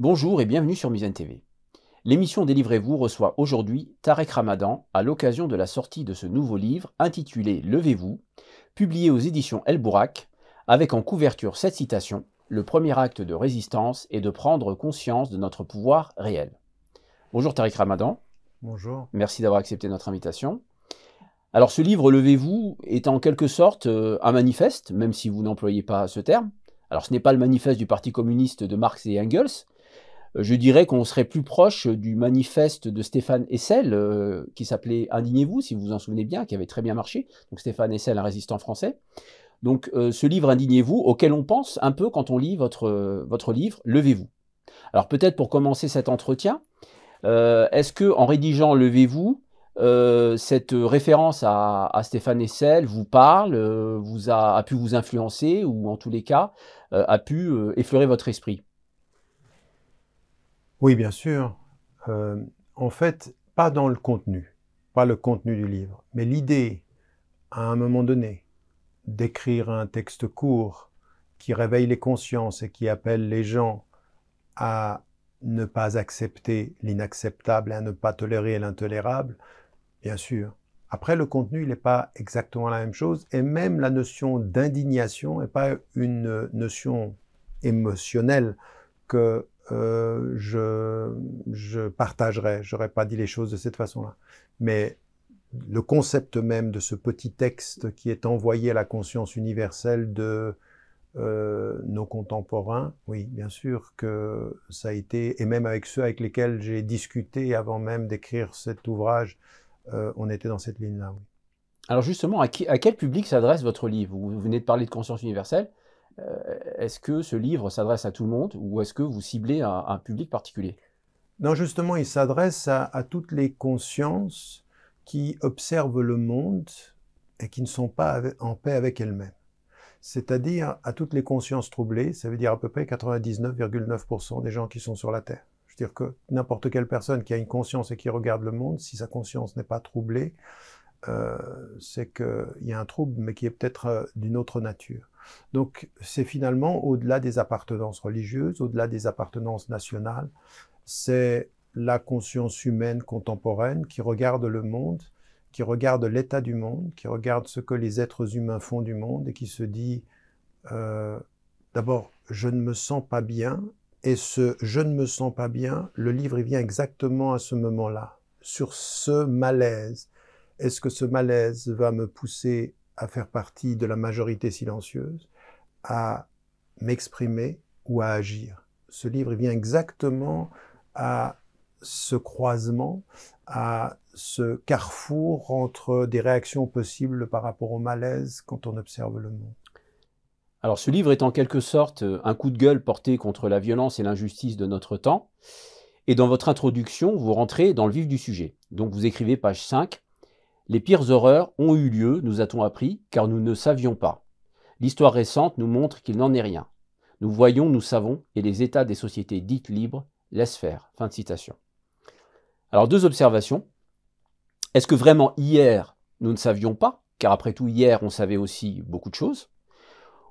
Bonjour et bienvenue sur Mizane TV. L'émission Délivrez-vous reçoit aujourd'hui Tarek Ramadan à l'occasion de la sortie de ce nouveau livre intitulé Levez-vous, publié aux éditions El Bourak, avec en couverture cette citation Le premier acte de résistance est de prendre conscience de notre pouvoir réel. Bonjour Tarek Ramadan. Bonjour. Merci d'avoir accepté notre invitation. Alors ce livre Levez-vous est en quelque sorte euh, un manifeste, même si vous n'employez pas ce terme. Alors ce n'est pas le manifeste du Parti communiste de Marx et Engels, je dirais qu'on serait plus proche du manifeste de Stéphane Hessel, euh, qui s'appelait Indignez-vous, si vous vous en souvenez bien, qui avait très bien marché. Donc Stéphane Hessel, un résistant français. Donc euh, ce livre Indignez-vous, auquel on pense un peu quand on lit votre, livre Levez-vous. Alors peut-être pour commencer cet entretien, est-ce que en rédigeant Levez-vous, cette référence à, Stéphane Hessel vous parle, vous a, pu vous influencer ou en tous les cas a pu effleurer votre esprit? Oui, bien sûr. Euh, en fait, pas dans le contenu, pas le contenu du livre, mais l'idée, à un moment donné, d'écrire un texte court qui réveille les consciences et qui appelle les gens à ne pas accepter l'inacceptable et à ne pas tolérer l'intolérable, bien sûr. Après, le contenu, il n'est pas exactement la même chose, et même la notion d'indignation n'est pas une notion émotionnelle que euh, je, je partagerai. J'aurais pas dit les choses de cette façon-là. Mais le concept même de ce petit texte qui est envoyé à la conscience universelle de euh, nos contemporains, oui, bien sûr que ça a été, et même avec ceux avec lesquels j'ai discuté avant même d'écrire cet ouvrage, euh, on était dans cette ligne-là. Alors justement, à, à quel public s'adresse votre livre? Vous venez de parler de conscience universelle. Euh, est-ce que ce livre s'adresse à tout le monde ou est-ce que vous ciblez un, public particulier? Non, justement, il s'adresse à, toutes les consciences qui observent le monde et qui ne sont pas en paix avec elles-mêmes. C'est-à-dire à toutes les consciences troublées, ça veut dire à peu près 99,9% des gens qui sont sur la Terre. Je veux dire que n'importe quelle personne qui a une conscience et qui regarde le monde, si sa conscience n'est pas troublée, euh, c'est qu'il y a un trouble, mais qui est peut-être euh, d'une autre nature. Donc c'est finalement au-delà des appartenances religieuses, au-delà des appartenances nationales, c'est la conscience humaine contemporaine qui regarde le monde, qui regarde l'état du monde, qui regarde ce que les êtres humains font du monde et qui se dit euh, d'abord je ne me sens pas bien et ce je ne me sens pas bien, le livre il vient exactement à ce moment-là, sur ce malaise. Est-ce que ce malaise va me pousser à faire partie de la majorité silencieuse, à m'exprimer ou à agir. Ce livre vient exactement à ce croisement, à ce carrefour entre des réactions possibles par rapport au malaise quand on observe le monde. Alors ce livre est en quelque sorte un coup de gueule porté contre la violence et l'injustice de notre temps. Et dans votre introduction, vous rentrez dans le vif du sujet. Donc vous écrivez page 5, les pires horreurs ont eu lieu, nous a-t-on appris, car nous ne savions pas. L'histoire récente nous montre qu'il n'en est rien. Nous voyons, nous savons, et les états des sociétés dites libres laissent faire. Fin de citation. Alors deux observations. Est-ce que vraiment hier, nous ne savions pas, car après tout hier, on savait aussi beaucoup de choses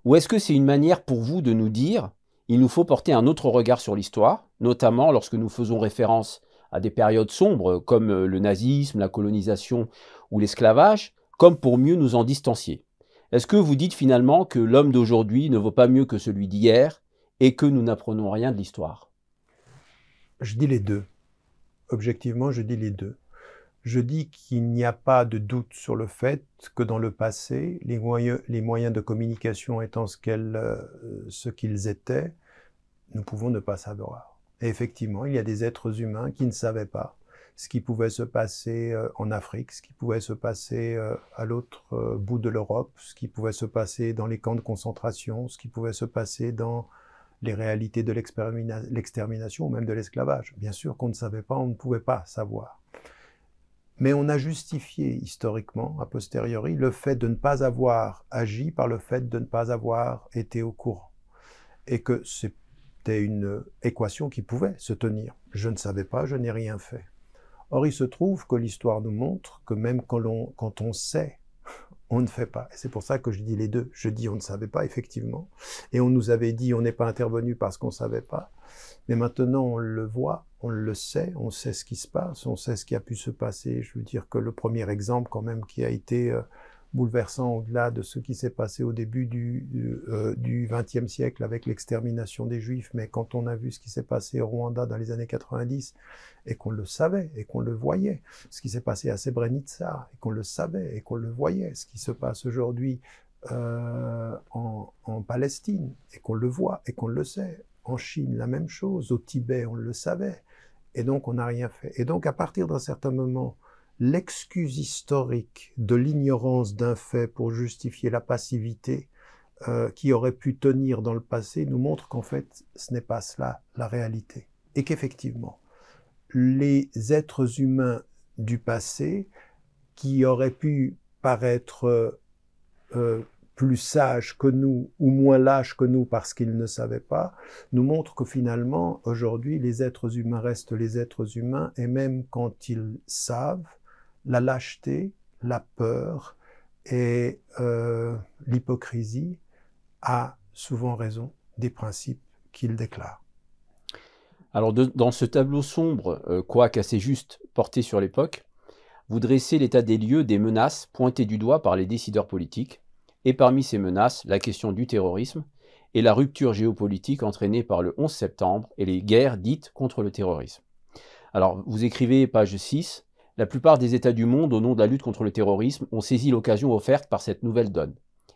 Ou est-ce que c'est une manière pour vous de nous dire, il nous faut porter un autre regard sur l'histoire, notamment lorsque nous faisons référence à des périodes sombres comme euh, le nazisme, la colonisation ou l'esclavage, comme pour mieux nous en distancier. Est-ce que vous dites finalement que l'homme d'aujourd'hui ne vaut pas mieux que celui d'hier et que nous n'apprenons rien de l'histoire? Je dis les deux. Objectivement, je dis les deux. Je dis qu'il n'y a pas de doute sur le fait que dans le passé, les moyens, de communication étant ce euh, qu'ils étaient, nous pouvons ne pas savoir. Et effectivement, il y a des êtres humains qui ne savaient pas ce qui pouvait se passer euh, en Afrique, ce qui pouvait se passer euh, à l'autre euh, bout de l'Europe, ce qui pouvait se passer dans les camps de concentration, ce qui pouvait se passer dans les réalités de l'extermination ou même de l'esclavage. Bien sûr qu'on ne savait pas, on ne pouvait pas savoir. Mais on a justifié historiquement, a posteriori, le fait de ne pas avoir agi par le fait de ne pas avoir été au courant. Et que c'était une équation qui pouvait se tenir. Je ne savais pas, je n'ai rien fait. Or, il se trouve que l'histoire nous montre que même quand on, quand on sait, on ne fait pas. Et c'est pour ça que je dis les deux. Je dis on ne savait pas, effectivement. Et on nous avait dit on n'est pas intervenu parce qu'on ne savait pas. Mais maintenant, on le voit, on le sait, on sait ce qui se passe, on sait ce qui a pu se passer. Je veux dire que le premier exemple, quand même, qui a été euh, bouleversant au-delà de ce qui s'est passé au début du XXe euh, siècle avec l'extermination des Juifs, mais quand on a vu ce qui s'est passé au Rwanda dans les années 90 et qu'on le savait et qu'on le voyait, ce qui s'est passé à Srebrenica et qu'on le savait et qu'on le voyait, ce qui se passe aujourd'hui euh, en Palestine et qu'on le voit et qu'on le sait, en Chine la même chose, au Tibet on le savait, et donc on n'a rien fait. Et donc à partir d'un certain moment, l'excuse historique de l'ignorance d'un fait pour justifier la passivité euh, qui aurait pu tenir dans le passé nous montre qu'en fait, ce n'est pas cela la réalité. Et qu'effectivement, les êtres humains du passé, qui auraient pu paraître euh, plus sages que nous ou moins lâches que nous parce qu'ils ne savaient pas, nous montrent que finalement, aujourd'hui, les êtres humains restent les êtres humains et même quand ils savent, la lâcheté, la peur et euh, l'hypocrisie a souvent raison des principes qu'il déclare. Alors dans ce tableau sombre, euh, quoique assez juste porté sur l'époque, vous dressez l'état des lieux des menaces pointées du doigt par les décideurs politiques, et parmi ces menaces, la question du terrorisme et la rupture géopolitique entraînée par le 11 septembre et les guerres dites contre le terrorisme. Alors vous écrivez page 6, la plupart des États du monde, au nom de la lutte contre le terrorisme, ont saisi l'occasion offerte par cette nouvelle donne.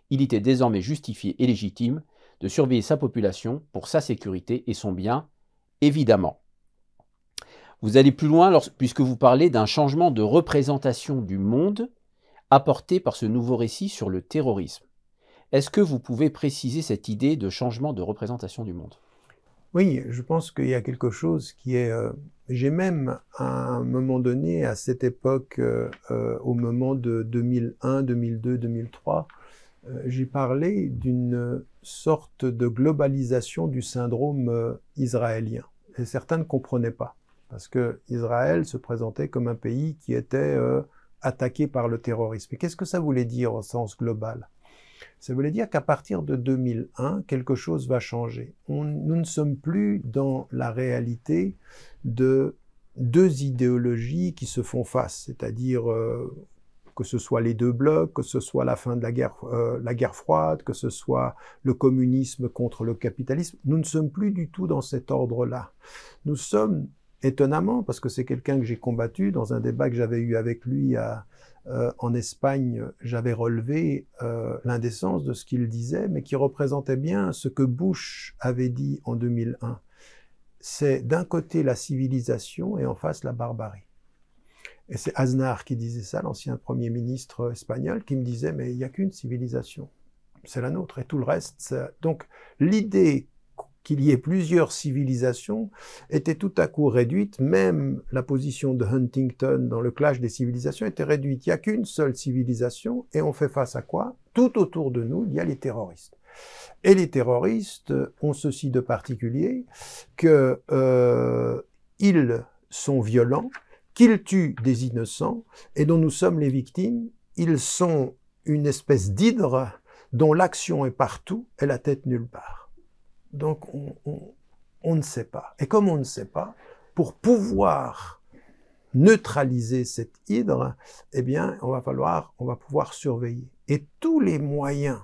Il était désormais justifié et légitime de surveiller sa population pour sa sécurité et son bien, évidemment. Vous allez plus loin puisque vous parlez d'un changement de représentation du monde apporté par ce nouveau récit sur le terrorisme. Est-ce que vous pouvez préciser cette idée de changement de représentation du monde? Oui, je pense qu'il y a quelque chose qui est... Euh, j'ai même, à un moment donné, à cette époque, euh, euh, au moment de 2001, 2002, 2003, j'ai parlé d'une sorte de globalisation du syndrome israélien. Et certains ne comprenaient pas, parce que Israël se présentait comme un pays qui était attaqué par le terrorisme. Et qu'est-ce que ça voulait dire au sens global? Ça voulait dire qu'à partir de 2001, quelque chose va changer. nous ne sommes plus dans la réalité de deux idéologies qui se font face, c'est-à-dire euh, que ce soit les deux blocs, que ce soit la fin de la guerre, euh, la guerre froide, que ce soit le communisme contre le capitalisme. Nous ne sommes plus du tout dans cet ordre-là. Nous sommes étonnamment, parce que c'est quelqu'un que j'ai combattu dans un débat que j'avais eu avec lui euh, en Espagne, j'avais relevé euh, l'indécence de ce qu'il disait, mais qui représentait bien ce que Bush avait dit en 2001. C'est d'un côté la civilisation et en face la barbarie. Et c'est Aznar qui disait ça, l'ancien Premier ministre espagnol, qui me disait, mais il n'y a qu'une civilisation, c'est la nôtre, et tout le reste. Donc l'idée qu'il y ait plusieurs civilisations était tout à coup réduite. Même la position de Huntington dans le clash des civilisations était réduite. Il n'y a qu'une seule civilisation et on fait face à quoi? Tout autour de nous, il y a les terroristes. Et les terroristes ont ceci de particulier que euh, ils sont violents, qu'ils tuent des innocents et dont nous sommes les victimes. Ils sont une espèce d'hydre dont l'action est partout et la tête nulle part. Donc on, ne sait pas. Et comme on ne sait pas, pour pouvoir neutraliser cette hydre, eh bien, on va falloir, on va pouvoir surveiller. Et tous les moyens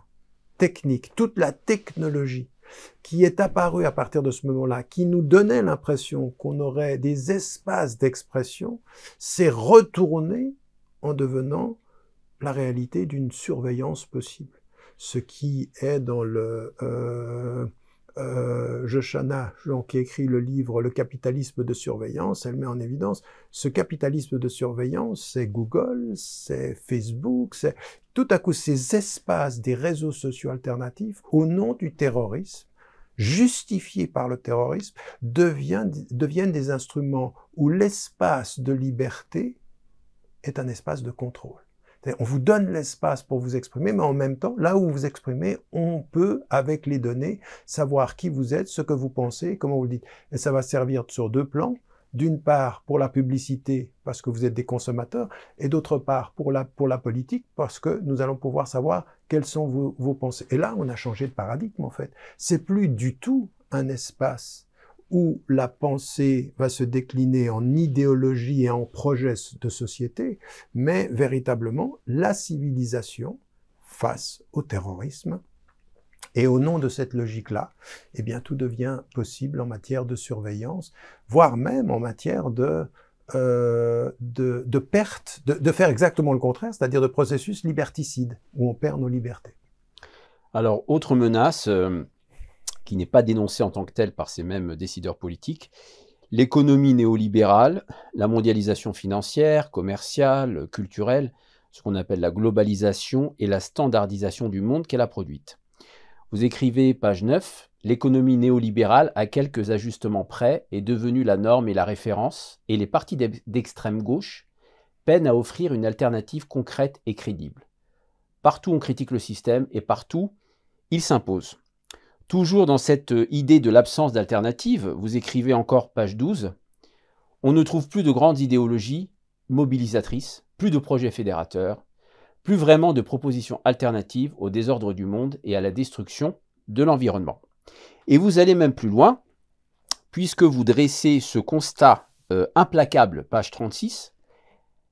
techniques, toute la technologie qui est apparue à partir de ce moment-là, qui nous donnait l'impression qu'on aurait des espaces d'expression, s'est retourné en devenant la réalité d'une surveillance possible. Ce qui est dans le euh, euh, Joshana, qui écrit le livre Le capitalisme de surveillance, elle met en évidence ce capitalisme de surveillance, c'est Google, c'est Facebook, c'est tout à coup ces espaces des réseaux sociaux alternatifs au nom du terrorisme, justifiés par le terrorisme, deviennent des instruments où l'espace de liberté est un espace de contrôle. On vous donne l'espace pour vous exprimer, mais en même temps, là où vous vous exprimez, on peut, avec les données, savoir qui vous êtes, ce que vous pensez, comment vous le dites. Et ça va servir sur deux plans. D'une part, pour la publicité, parce que vous êtes des consommateurs, et d'autre part, pour la, pour la politique, parce que nous allons pouvoir savoir quelles sont vos, pensées. Et là, on a changé de paradigme, en fait. C'est plus du tout un espace où la pensée va se décliner en idéologie et en projet de société, mais véritablement la civilisation face au terrorisme. Et au nom de cette logique-là, eh bien, tout devient possible en matière de surveillance, voire même en matière de, euh, de, perte, de, faire exactement le contraire, c'est-à-dire de processus liberticide, où on perd nos libertés. Alors, autre menace, euh, qui n'est pas dénoncée en tant que telle par ces mêmes décideurs politiques, l'économie néolibérale, la mondialisation financière, commerciale, culturelle, ce qu'on appelle la globalisation et la standardisation du monde qu'elle a produite. Vous écrivez, page 9, l'économie néolibérale, à quelques ajustements près, est devenue la norme et la référence, et les partis d'extrême gauche peinent à offrir une alternative concrète et crédible. Partout on critique le système, et partout il s'impose. Toujours dans cette euh, idée de l'absence d'alternative, vous écrivez encore page 12, on ne trouve plus de grandes idéologies mobilisatrices, plus de projets fédérateurs, plus vraiment de propositions alternatives au désordre du monde et à la destruction de l'environnement. Et vous allez même plus loin, puisque vous dressez ce constat euh, implacable, page 36,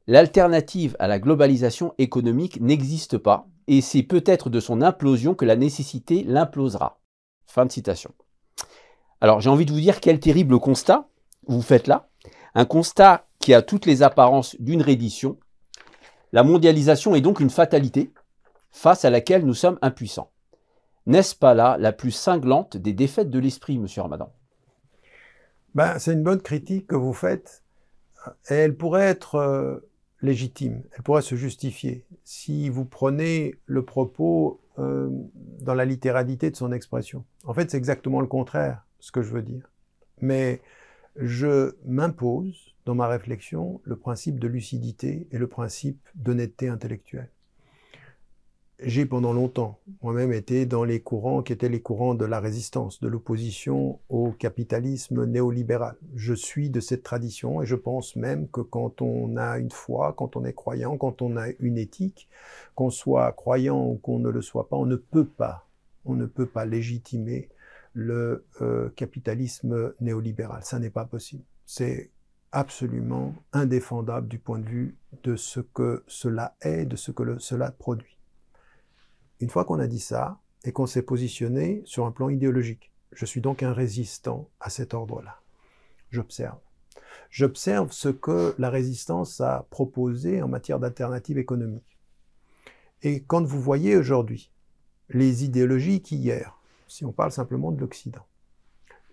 l'alternative à la globalisation économique n'existe pas, et c'est peut-être de son implosion que la nécessité l'implosera. Fin de citation. Alors j'ai envie de vous dire quel terrible constat vous faites là. Un constat qui a toutes les apparences d'une reddition. La mondialisation est donc une fatalité face à laquelle nous sommes impuissants. N'est-ce pas là la plus cinglante des défaites de l'esprit, monsieur Ramadan? Ben, C'est une bonne critique que vous faites. Et elle pourrait être euh, légitime, elle pourrait se justifier si vous prenez le propos euh, dans la littéralité de son expression. En fait, c'est exactement le contraire, ce que je veux dire. Mais je m'impose dans ma réflexion le principe de lucidité et le principe d'honnêteté intellectuelle j'ai pendant longtemps moi-même été dans les courants qui étaient les courants de la résistance, de l'opposition au capitalisme néolibéral. Je suis de cette tradition et je pense même que quand on a une foi, quand on est croyant, quand on a une éthique, qu'on soit croyant ou qu'on ne le soit pas, on ne peut pas, on ne peut pas légitimer le euh, capitalisme néolibéral. Ça n'est pas possible. C'est absolument indéfendable du point de vue de ce que cela est, de ce que cela produit. Une fois qu'on a dit ça, et qu'on s'est positionné sur un plan idéologique, je suis donc un résistant à cet ordre-là. J'observe. J'observe ce que la résistance a proposé en matière d'alternatives économiques. Et quand vous voyez aujourd'hui les idéologies qui hier, si on parle simplement de l'Occident,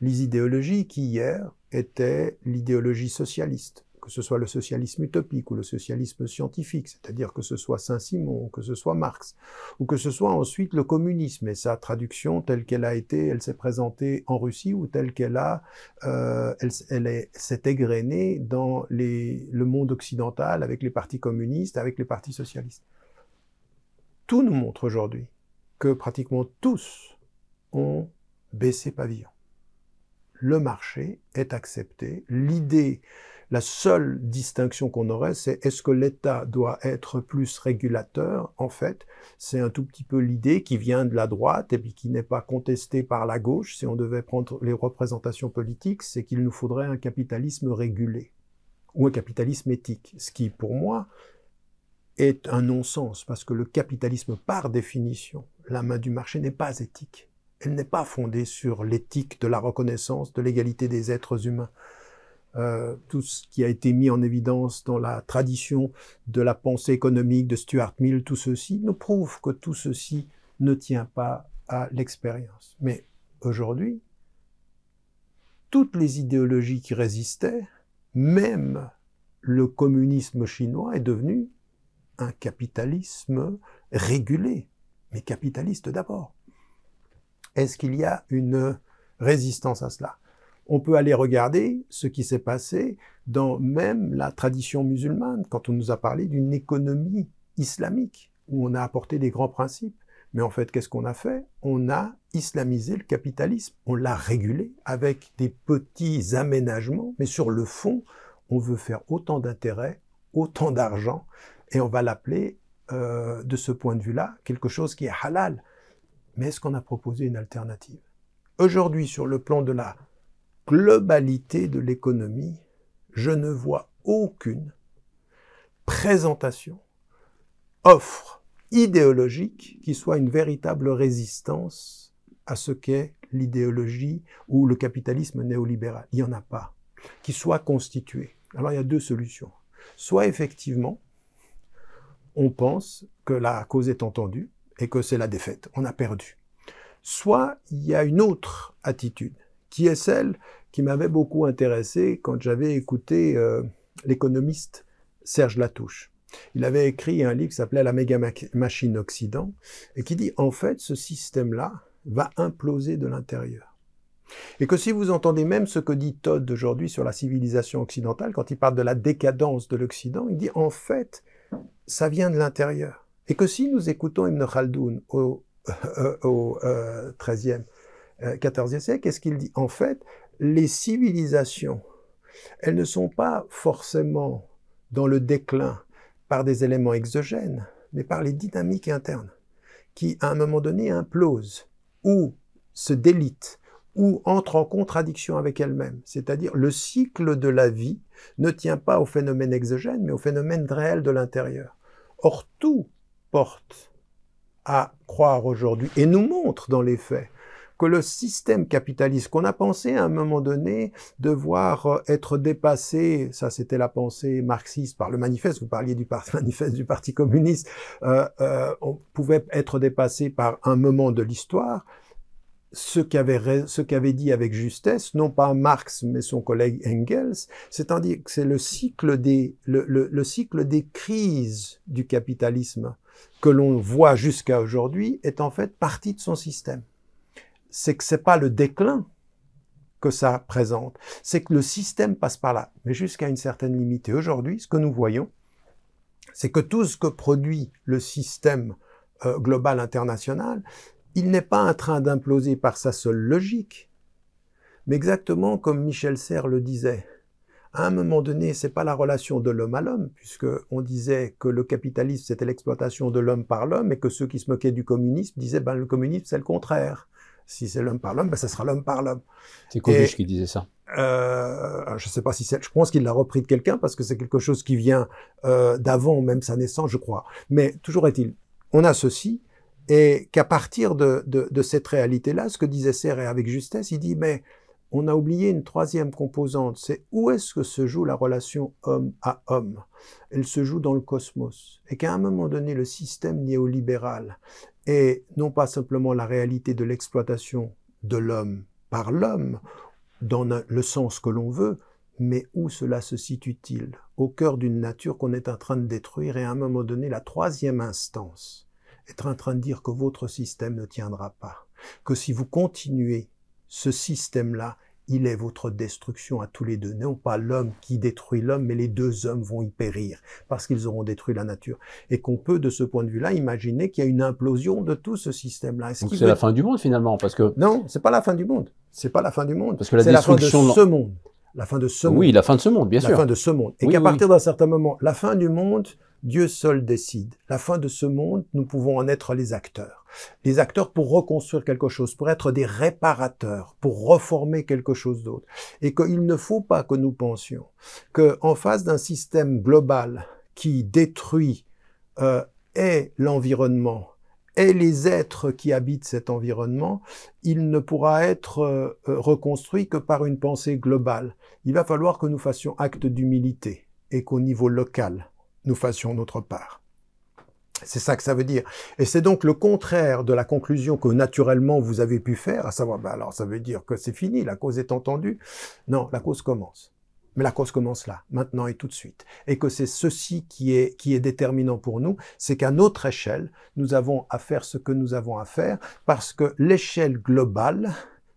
les idéologies qui hier étaient l'idéologie socialiste, que ce soit le socialisme utopique ou le socialisme scientifique, c'est-à-dire que ce soit Saint-Simon, que ce soit Marx, ou que ce soit ensuite le communisme et sa traduction telle qu'elle a été, elle s'est présentée en Russie ou telle qu'elle a, euh, elle, elle s'est égrenée dans le monde occidental avec les partis communistes, avec les partis socialistes. Tout nous montre aujourd'hui que pratiquement tous ont baissé pavillon. Le marché est accepté, l'idée la seule distinction qu'on aurait, c'est est-ce que l'État doit être plus régulateur? En fait, c'est un tout petit peu l'idée qui vient de la droite et qui n'est pas contestée par la gauche. Si on devait prendre les représentations politiques, c'est qu'il nous faudrait un capitalisme régulé ou un capitalisme éthique. Ce qui, pour moi, est un non-sens parce que le capitalisme, par définition, la main du marché n'est pas éthique. Elle n'est pas fondée sur l'éthique de la reconnaissance de l'égalité des êtres humains. Euh, tout ce qui a été mis en évidence dans la tradition de la pensée économique de Stuart Mill, tout ceci nous prouve que tout ceci ne tient pas à l'expérience. Mais aujourd'hui, toutes les idéologies qui résistaient, même le communisme chinois est devenu un capitalisme régulé, mais capitaliste d'abord. Est-ce qu'il y a une résistance à cela? On peut aller regarder ce qui s'est passé dans même la tradition musulmane, quand on nous a parlé d'une économie islamique, où on a apporté des grands principes. Mais en fait, qu'est-ce qu'on a fait? On a islamisé le capitalisme, on l'a régulé avec des petits aménagements, mais sur le fond, on veut faire autant d'intérêts, autant d'argent, et on va l'appeler, euh, de ce point de vue-là, quelque chose qui est halal. Mais est-ce qu'on a proposé une alternative? Aujourd'hui, sur le plan de la globalité de l'économie, je ne vois aucune présentation, offre idéologique qui soit une véritable résistance à ce qu'est l'idéologie ou le capitalisme néolibéral. Il n'y en a pas. Qui soit constitué. Alors il y a deux solutions. Soit effectivement, on pense que la cause est entendue et que c'est la défaite, on a perdu. Soit il y a une autre attitude, qui est celle qui m'avait beaucoup intéressé quand j'avais écouté euh, l'économiste Serge Latouche. Il avait écrit un livre qui s'appelait La méga machine Occident et qui dit en fait ce système-là va imploser de l'intérieur. Et que si vous entendez même ce que dit Todd aujourd'hui sur la civilisation occidentale, quand il parle de la décadence de l'Occident, il dit en fait, ça vient de l'intérieur. Et que si nous écoutons Ibn Khaldoun au, euh, euh, 13e, 14e siècle, qu'est-ce qu'il dit En fait, les civilisations, elles ne sont pas forcément dans le déclin par des éléments exogènes, mais par les dynamiques internes, qui à un moment donné implosent, ou se délitent, ou entrent en contradiction avec elles-mêmes. C'est-à-dire le cycle de la vie ne tient pas au phénomène exogène, mais au phénomène réel de l'intérieur. Or, tout porte à croire aujourd'hui, et nous montre dans les faits, que le système capitaliste qu'on a pensé à un moment donné devoir euh, être dépassé, ça c'était la pensée marxiste par le manifeste, vous parliez du manifeste du Parti communiste, euh, euh, on pouvait être dépassé par un moment de l'histoire, ce qu'avait ce qu'avait dit avec justesse, non pas Marx mais son collègue Engels, c'est-à-dire que c'est le cycle des le, le, le, cycle des crises du capitalisme que l'on voit jusqu'à aujourd'hui est en fait partie de son système c'est que c'est pas le déclin que ça présente, c'est que le système passe par là, mais jusqu'à une certaine limite. Et aujourd'hui, ce que nous voyons, c'est que tout ce que produit le système euh, global international, il n'est pas en train d'imploser par sa seule logique, mais exactement comme Michel Serres le disait. À un moment donné, c'est pas la relation de l'homme à l'homme, puisque on disait que le capitalisme c'était l'exploitation de l'homme par l'homme, et que ceux qui se moquaient du communisme disaient ben le communisme c'est le contraire. Si c'est l'homme par l'homme, ben, ça sera l'homme par l'homme. C'est Coluche qui disait ça. Euh, je sais pas si c'est, je pense qu'il l'a repris de quelqu'un parce que c'est quelque chose qui vient euh, d'avant même sa naissance, je crois. Mais toujours est-il, on a ceci et qu'à partir de, de, de cette réalité-là, ce que disait Serre avec justesse, il dit mais on a oublié une troisième composante, c'est où est-ce que se joue la relation homme à homme? Elle se joue dans le cosmos. Et qu'à un moment donné, le système néolibéral est non pas simplement la réalité de l'exploitation de l'homme par l'homme, dans le sens que l'on veut, mais où cela se situe-t-il? Au cœur d'une nature qu'on est en train de détruire et à un moment donné, la troisième instance est en train de dire que votre système ne tiendra pas, que si vous continuez ce système-là, il est votre destruction à tous les deux. Non pas l'homme qui détruit l'homme, mais les deux hommes vont y périr parce qu'ils auront détruit la nature. Et qu'on peut, de ce point de vue-là, imaginer qu'il y a une implosion de tout ce système-là. Donc c'est la fin du monde finalement, parce que non, c'est pas la fin du monde. C'est pas la fin du monde. Parce que la destruction la fin de ce monde. La fin de ce monde. Oui, la fin de ce monde, bien sûr. La fin de ce monde. Et qu'à partir d'un certain moment, la fin du monde, Dieu seul décide. La fin de ce monde, nous pouvons en être les acteurs. Les acteurs pour reconstruire quelque chose, pour être des réparateurs, pour reformer quelque chose d'autre. Et qu'il ne faut pas que nous pensions qu'en face d'un système global qui détruit euh, et l'environnement et les êtres qui habitent cet environnement, il ne pourra être euh, reconstruit que par une pensée globale. Il va falloir que nous fassions acte d'humilité et qu'au niveau local, nous fassions notre part. C'est ça que ça veut dire. Et c'est donc le contraire de la conclusion que naturellement vous avez pu faire, à savoir, ben alors ça veut dire que c'est fini, la cause est entendue. Non, la cause commence. Mais la cause commence là, maintenant et tout de suite. Et que c'est ceci qui est, qui est déterminant pour nous, c'est qu'à notre échelle, nous avons à faire ce que nous avons à faire, parce que l'échelle globale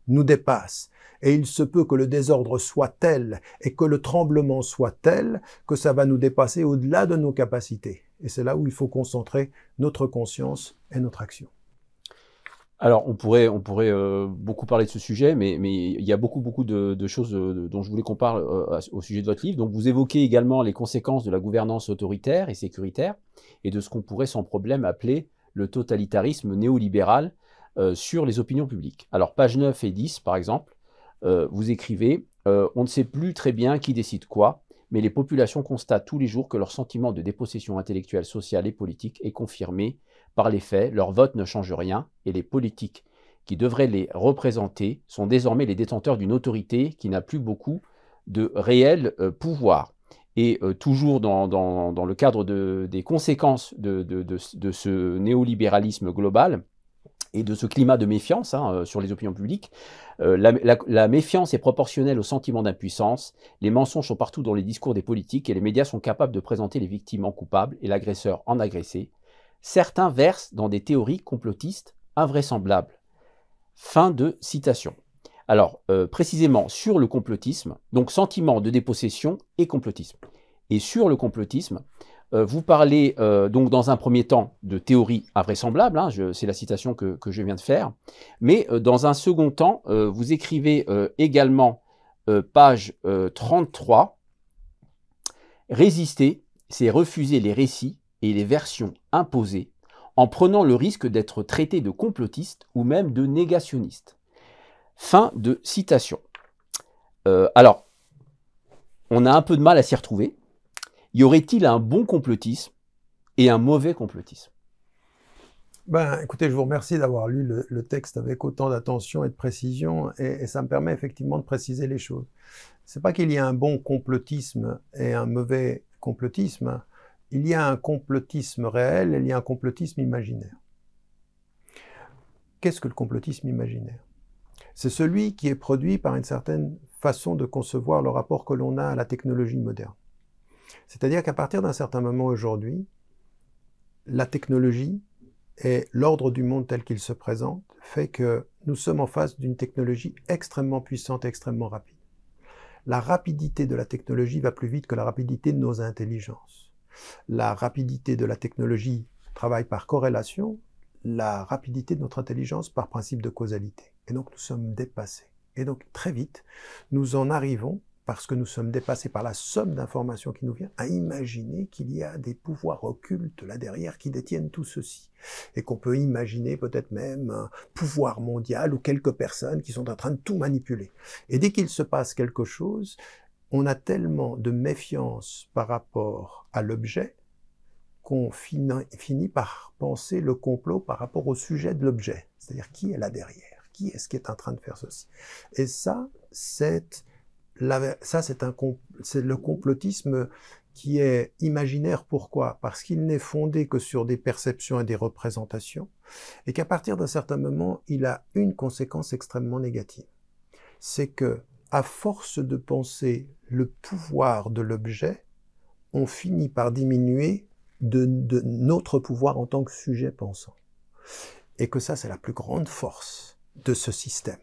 nous dépasse. Et il se peut que le désordre soit tel et que le tremblement soit tel que ça va nous dépasser au-delà de nos capacités. Et c'est là où il faut concentrer notre conscience et notre action. Alors, on pourrait, on pourrait euh, beaucoup parler de ce sujet, mais, il y a beaucoup, beaucoup de, choses euh, dont je voulais qu'on parle euh, au sujet de votre livre. Donc, vous évoquez également les conséquences de la gouvernance autoritaire et sécuritaire et de ce qu'on pourrait sans problème appeler le totalitarisme néolibéral sur les opinions publiques. Alors, page 9 et 10, par exemple, vous écrivez On ne sait plus très bien qui décide quoi, mais les populations constatent tous les jours que leur sentiment de dépossession intellectuelle, sociale et politique est confirmé par les faits, leur vote ne change rien, et les politiques qui devraient les représenter sont désormais les détenteurs d'une autorité qui n'a plus beaucoup de réel euh, pouvoir. Et euh, toujours dans, le cadre des conséquences de, ce néolibéralisme global, et de ce climat de méfiance hein, euh, sur les opinions publiques. la, méfiance est proportionnelle au sentiment d'impuissance, les mensonges sont partout dans les discours des politiques et les médias sont capables de présenter les victimes en coupables et l'agresseur en agressé. Certains versent dans des théories complotistes invraisemblables. Fin de citation. Alors, euh, précisément sur le complotisme, donc sentiment de dépossession et complotisme. Et sur le complotisme, euh, vous parlez euh, donc dans un premier temps de théorie invraisemblable, hein, c'est la citation que, je viens de faire, mais dans un second temps, vous écrivez également, page 33, Résister, c'est refuser les récits et les versions imposées en prenant le risque d'être traité de complotiste ou même de négationniste. Fin de citation. Euh, alors, on a un peu de mal à s'y retrouver. Y aurait-il un bon complotisme et un mauvais complotisme? Ben, écoutez, je vous remercie d'avoir lu le, texte avec autant d'attention et de précision, et, ça me permet effectivement de préciser les choses. C'est pas qu'il y a un bon complotisme et un mauvais complotisme, il y a un complotisme réel et il y a un complotisme imaginaire. Qu'est-ce que le complotisme imaginaire? C'est celui qui est produit par une certaine façon de concevoir le rapport que l'on a à la technologie moderne. C'est-à-dire qu'à partir d'un certain moment aujourd'hui, la technologie et l'ordre du monde tel qu'il se présente fait que nous sommes en face d'une technologie extrêmement puissante et extrêmement rapide. La rapidité de la technologie va plus vite que la rapidité de nos intelligences la rapidité de la technologie travaille par corrélation, la rapidité de notre intelligence par principe de causalité. Et donc nous sommes dépassés. Et donc très vite, nous en arrivons, parce que nous sommes dépassés par la somme d'informations qui nous vient, à imaginer qu'il y a des pouvoirs occultes là derrière qui détiennent tout ceci. Et qu'on peut imaginer peut-être même un pouvoir mondial ou quelques personnes qui sont en train de tout manipuler. Et dès qu'il se passe quelque chose, on a tellement de méfiance par rapport à l'objet qu'on finit, par penser le complot par rapport au sujet de l'objet. C'est-à-dire qui est là derrière? Qui est-ce qui est en train de faire ceci? Et ça, ça, c'est le complotisme qui est imaginaire. Pourquoi? Parce qu'il n'est fondé que sur des perceptions et des représentations, et qu'à partir d'un certain moment, il a une conséquence extrêmement négative. C'est que à force de penser le pouvoir de l'objet, on finit par diminuer de, notre pouvoir en tant que sujet pensant. Et que ça, c'est la plus grande force de ce système,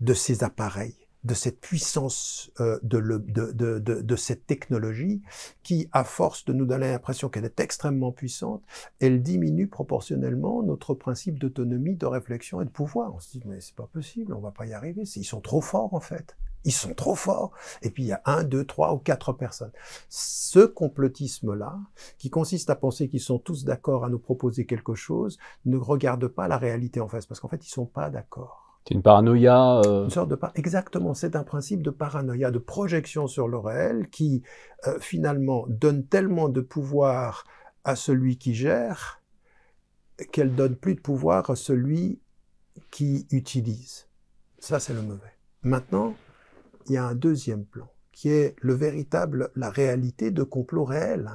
de ces appareils, de cette puissance euh, de, de, de, cette technologie qui, à force de nous donner l'impression qu'elle est extrêmement puissante, elle diminue proportionnellement notre principe d'autonomie, de réflexion et de pouvoir. On se dit, mais c'est pas possible, on va pas y arriver, ils sont trop forts en fait. Ils sont trop forts. Et puis il y a un, deux, trois ou quatre personnes. Ce complotisme-là, qui consiste à penser qu'ils sont tous d'accord à nous proposer quelque chose, ne regarde pas la réalité en face, parce qu'en fait, ils sont pas d'accord. C'est une paranoïa. Euh, exactement. C'est un principe de paranoïa, de projection sur le réel, qui euh, finalement donne tellement de pouvoir à celui qui gère qu'elle donne plus de pouvoir à celui qui utilise. Ça, c'est le mauvais. Maintenant, il y a un deuxième plan, qui est le véritable, la réalité de complot réel.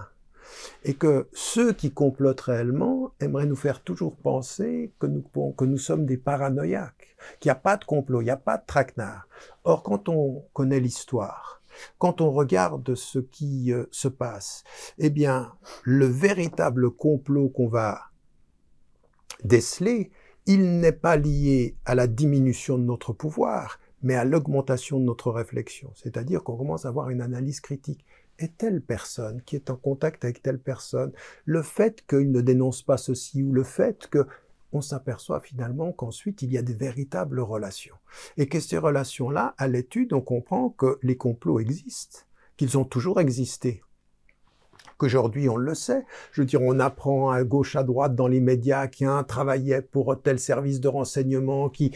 Et que ceux qui complotent réellement aimeraient nous faire toujours penser que nous, sommes des paranoïaques, qu'il n'y a pas de complot, il n'y a pas de traquenard. Or, quand on connaît l'histoire, quand on regarde ce qui euh, se passe, eh bien, le véritable complot qu'on va déceler, il n'est pas lié à la diminution de notre pouvoir, mais à l'augmentation de notre réflexion. C'est-à-dire qu'on commence à avoir une analyse critique. Et telle personne qui est en contact avec telle personne, le fait qu'il ne dénonce pas ceci ou le fait que on s'aperçoit finalement qu'ensuite il y a des véritables relations. Et que ces relations-là, à l'étude, on comprend que les complots existent, qu'ils ont toujours existé. Qu'aujourd'hui on le sait. Je veux dire, on apprend à gauche, à droite dans les médias qu'il y a un travaillait pour tel service de renseignement qui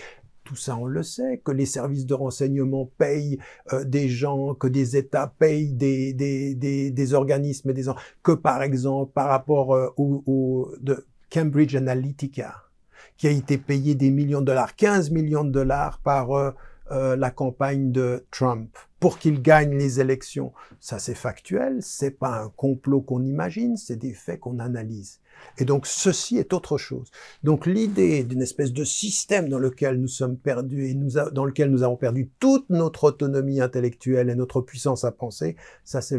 tout ça on le sait, que les services de renseignement payent euh, des gens, que des États payent des, des, des, des organismes des que par exemple par rapport euh, au, Cambridge Analytica, qui a été payé des millions de dollars, 15 millions de dollars par euh, euh, la campagne de Trump pour qu'il gagne les élections. Ça, c'est factuel, c'est pas un complot qu'on imagine, c'est des faits qu'on analyse. Et donc, ceci est autre chose. Donc, l'idée d'une espèce de système dans lequel nous sommes perdus et dans lequel nous avons perdu toute notre autonomie intellectuelle et notre puissance à penser, ça, c'est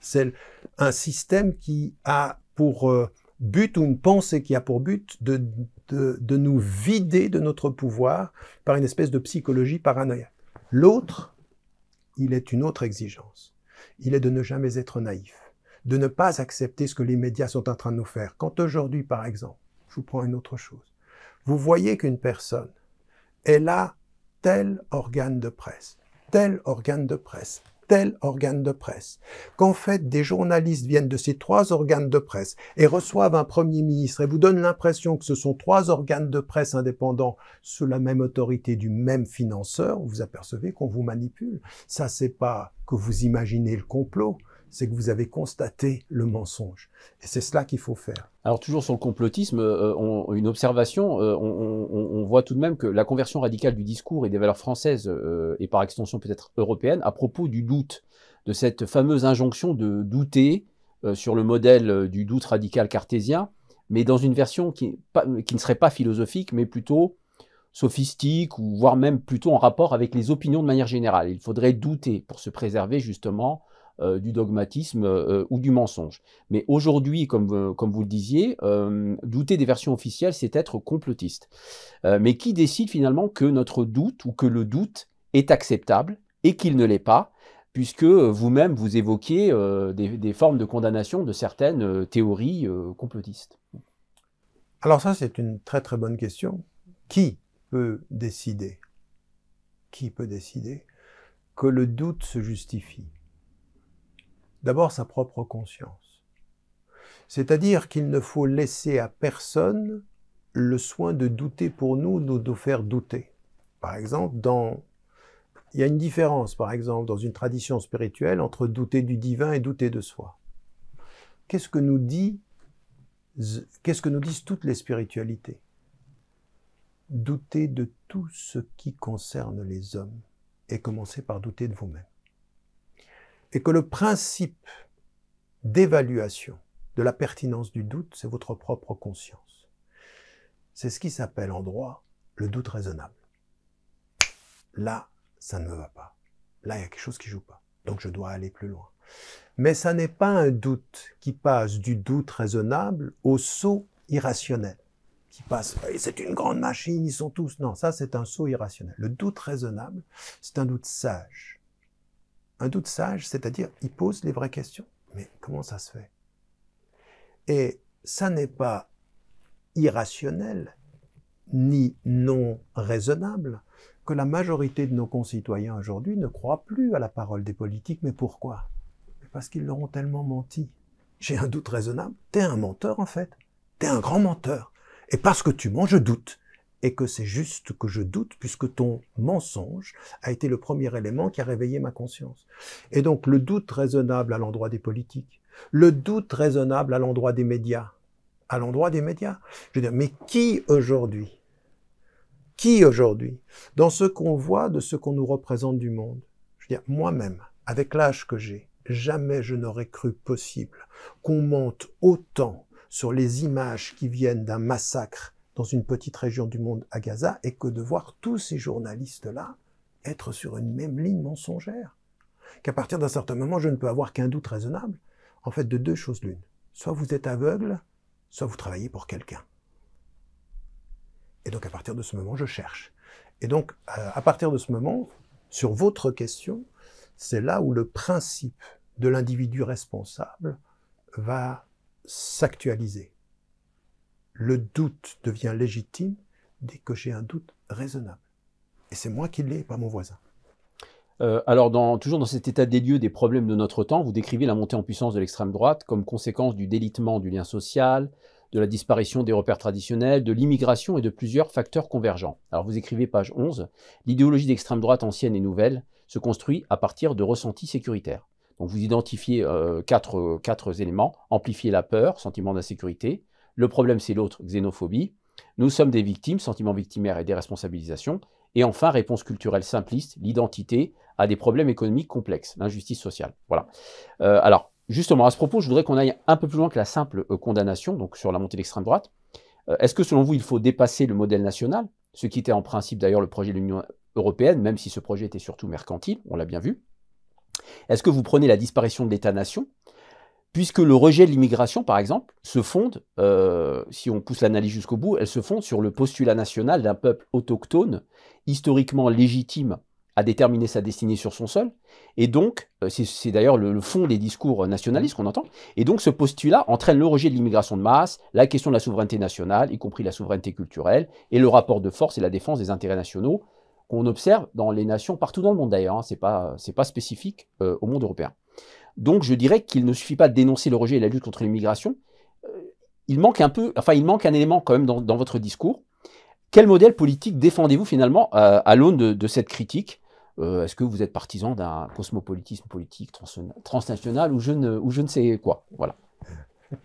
c'est un système qui a pour euh, but ou une pensée qui a pour but de, nous vider de notre pouvoir par une espèce de psychologie paranoïaque. L'autre, il est une autre exigence. Il est de ne jamais être naïf, de ne pas accepter ce que les médias sont en train de nous faire. Quand aujourd'hui, par exemple, je vous prends une autre chose, vous voyez qu'une personne, elle a tel organe de presse, tel organe de presse, tel organe de presse, qu'en fait des journalistes viennent de ces trois organes de presse et reçoivent un Premier ministre et vous donnent l'impression que ce sont trois organes de presse indépendants sous la même autorité du même financeur, vous apercevez qu'on vous manipule. Ça, c'est pas que vous imaginez le complot, c'est que vous avez constaté le mensonge. Et c'est cela qu'il faut faire. Alors toujours sur le complotisme, euh, une observation, euh, on, voit tout de même que la conversion radicale du discours et des valeurs françaises, euh, et par extension peut-être européennes, à propos du doute, de cette fameuse injonction de douter sur le modèle du doute radical cartésien, mais dans une version qui, qui ne serait pas philosophique, mais plutôt sophistique, ou voire même plutôt en rapport avec les opinions de manière générale. Il faudrait douter pour se préserver justement euh, du dogmatisme euh, ou du mensonge. Mais aujourd'hui, comme, comme vous le disiez, euh, douter des versions officielles, c'est être complotiste. mais qui décide finalement que notre doute ou que le doute est acceptable et qu'il ne l'est pas puisque vous-même vous évoquiez des, des, formes de condamnation de certaines théories complotistes? Alors ça, c'est une très très bonne question. Qui peut décider? Qui peut décider que le doute se justifie? D'abord sa propre conscience. C'est-à-dire qu'il ne faut laisser à personne le soin de douter pour nous, nous de faire douter. Par exemple, dans... il y a une différence, par exemple, dans une tradition spirituelle entre douter du divin et douter de soi. Qu'est-ce que nous qu'est-ce que nous disent toutes les spiritualités? Douter de tout ce qui concerne les hommes et commencer par douter de vous-même et que le principe d'évaluation de la pertinence du doute, c'est votre propre conscience. C'est ce qui s'appelle en droit le doute raisonnable. Là, ça ne me va pas. Là, il y a quelque chose qui joue pas. Donc, je dois aller plus loin. Mais ça n'est pas un doute qui passe du doute raisonnable au saut irrationnel. Qui passe, c'est une grande machine, ils sont tous. Non, ça, c'est un saut irrationnel. Le doute raisonnable, c'est un doute sage un doute sage, c'est-à-dire il pose les vraies questions. Mais comment ça se fait? Et ça n'est pas irrationnel ni non raisonnable que la majorité de nos concitoyens aujourd'hui ne croient plus à la parole des politiques. Mais pourquoi? Parce qu'ils leur ont tellement menti. J'ai un doute raisonnable. T'es un menteur en fait. T'es un grand menteur. Et parce que tu mens, je doute et que c'est juste que je doute puisque ton mensonge a été le premier élément qui a réveillé ma conscience. Et donc le doute raisonnable à l'endroit des politiques, le doute raisonnable à l'endroit des médias, à l'endroit des médias. Je veux dire, mais qui aujourd'hui, qui aujourd'hui, dans ce qu'on voit de ce qu'on nous représente du monde, je veux dire, moi-même, avec l'âge que j'ai, jamais je n'aurais cru possible qu'on monte autant sur les images qui viennent d'un massacre dans une petite région du monde à Gaza et que de voir tous ces journalistes-là être sur une même ligne mensongère. Qu'à partir d'un certain moment, je ne peux avoir qu'un doute raisonnable. En fait, de deux choses l'une. Soit vous êtes aveugle, soit vous travaillez pour quelqu'un. Et donc, à partir de ce moment, je cherche. Et donc, à partir de ce moment, sur votre question, c'est là où le principe de l'individu responsable va s'actualiser le doute devient légitime dès que j'ai un doute raisonnable. Et c'est moi qui l'ai, pas mon voisin. Euh, alors, toujours dans cet état des lieux des problèmes de notre temps, vous décrivez la montée en puissance de l'extrême droite comme conséquence du délitement du lien social, de la disparition des repères traditionnels, de l'immigration et de plusieurs facteurs convergents. Alors vous écrivez page 11, l'idéologie d'extrême droite ancienne et nouvelle se construit à partir de ressentis sécuritaires. Donc vous identifiez euh, quatre, quatre éléments, amplifier la peur, sentiment d'insécurité, le problème c'est l'autre, xénophobie, nous sommes des victimes, sentiment victimaire et déresponsabilisation, et enfin réponse culturelle simpliste, l'identité à des problèmes économiques complexes, l'injustice sociale. Voilà. Euh, alors justement, à ce propos, je voudrais qu'on aille un peu plus loin que la simple euh, condamnation, donc sur la montée de l'extrême droite. Euh, est-ce que selon vous, il faut dépasser le modèle national, ce qui était en principe d'ailleurs le projet de l'Union européenne, même si ce projet était surtout mercantile, on l'a bien vu? Est-ce que vous prenez la disparition de l'État-nation puisque le rejet de l'immigration, par exemple, se fonde, euh, si on pousse l'analyse jusqu'au bout, elle se fonde sur le postulat national d'un peuple autochtone, historiquement légitime à déterminer sa destinée sur son sol. Et donc, euh, c'est d'ailleurs le, fond des discours nationalistes qu'on entend. Et donc, ce postulat entraîne le rejet de l'immigration de masse, la question de la souveraineté nationale, y compris la souveraineté culturelle, et le rapport de force et la défense des intérêts nationaux qu'on observe dans les nations partout dans le monde d'ailleurs. Hein. Ce n'est pas, pas, spécifique euh, au monde européen. Donc, je dirais qu'il ne suffit pas de dénoncer le rejet et la lutte contre l'immigration. Euh, il manque un peu, enfin, il manque un élément quand même dans votre discours. Quel modèle politique défendez-vous finalement à l'aune de, cette critique? Euh, est-ce que vous êtes partisan d'un cosmopolitisme politique transnational ou je, ne, sais quoi? Voilà.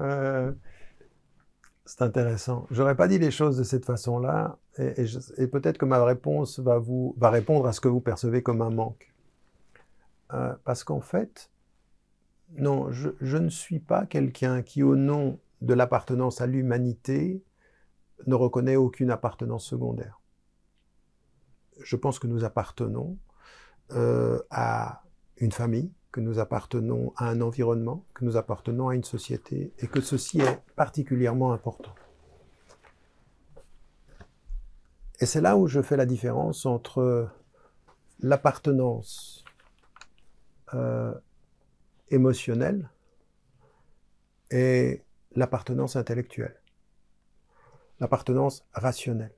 Euh, c'est intéressant. J'aurais pas dit les choses de cette façon-là, et, peut-être que ma réponse va répondre à ce que vous percevez comme un manque. Euh, parce qu'en fait, non, je, ne suis pas quelqu'un qui, au nom de l'appartenance à l'humanité, ne reconnaît aucune appartenance secondaire je pense que nous appartenons euh, à une famille, que nous appartenons à un environnement, que nous appartenons à une société, et que ceci est particulièrement important. Et c'est là où je fais la différence entre l'appartenance euh, émotionnelle et l'appartenance intellectuelle, l'appartenance rationnelle.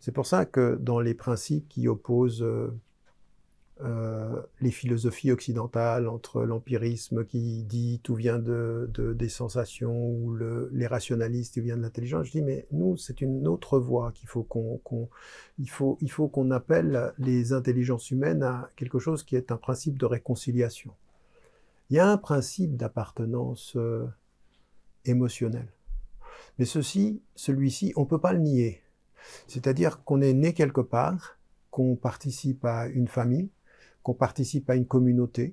C'est pour ça que dans les principes qui opposent euh, euh, les philosophies occidentales entre l'empirisme qui dit tout vient de, des sensations ou le, les rationalistes qui vient de l'intelligence, je dis mais nous c'est une autre voie qu'il faut qu'on il faut il faut qu'on appelle les intelligences humaines à quelque chose qui est un principe de réconciliation. Il y a un principe d'appartenance euh, émotionnelle, mais ceci celui-ci on peut pas le nier. C'est-à-dire qu'on est né quelque part, qu'on participe à une famille, qu'on participe à une communauté.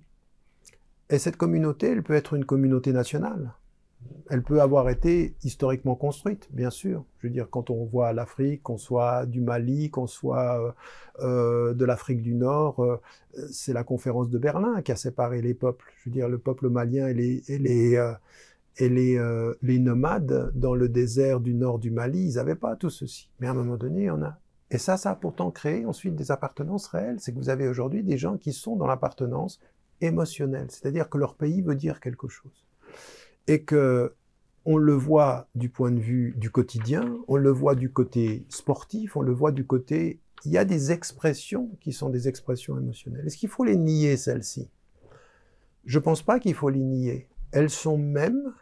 Et cette communauté, elle peut être une communauté nationale. Elle peut avoir été historiquement construite, bien sûr. Je veux dire, quand on voit l'Afrique, qu'on soit du Mali, qu'on soit euh, euh, de l'Afrique du Nord, euh, c'est la conférence de Berlin qui a séparé les peuples. Je veux dire, le peuple malien et les, et les, et les, les, nomades dans le désert du nord du Mali, ils n'avaient pas tout ceci. Mais à un moment donné, on a. Et ça, ça a pourtant créé ensuite des appartenances réelles. C'est que vous avez aujourd'hui des gens qui sont dans l'appartenance émotionnelle, c'est-à-dire que leur pays veut dire quelque chose. Et que on le voit du point de vue du quotidien, on le voit du côté sportif, on le voit du côté. Il y a des expressions qui sont des expressions émotionnelles. Est-ce qu'il faut les nier, celles-ci? Je ne pense pas qu'il faut les nier. Elles sont même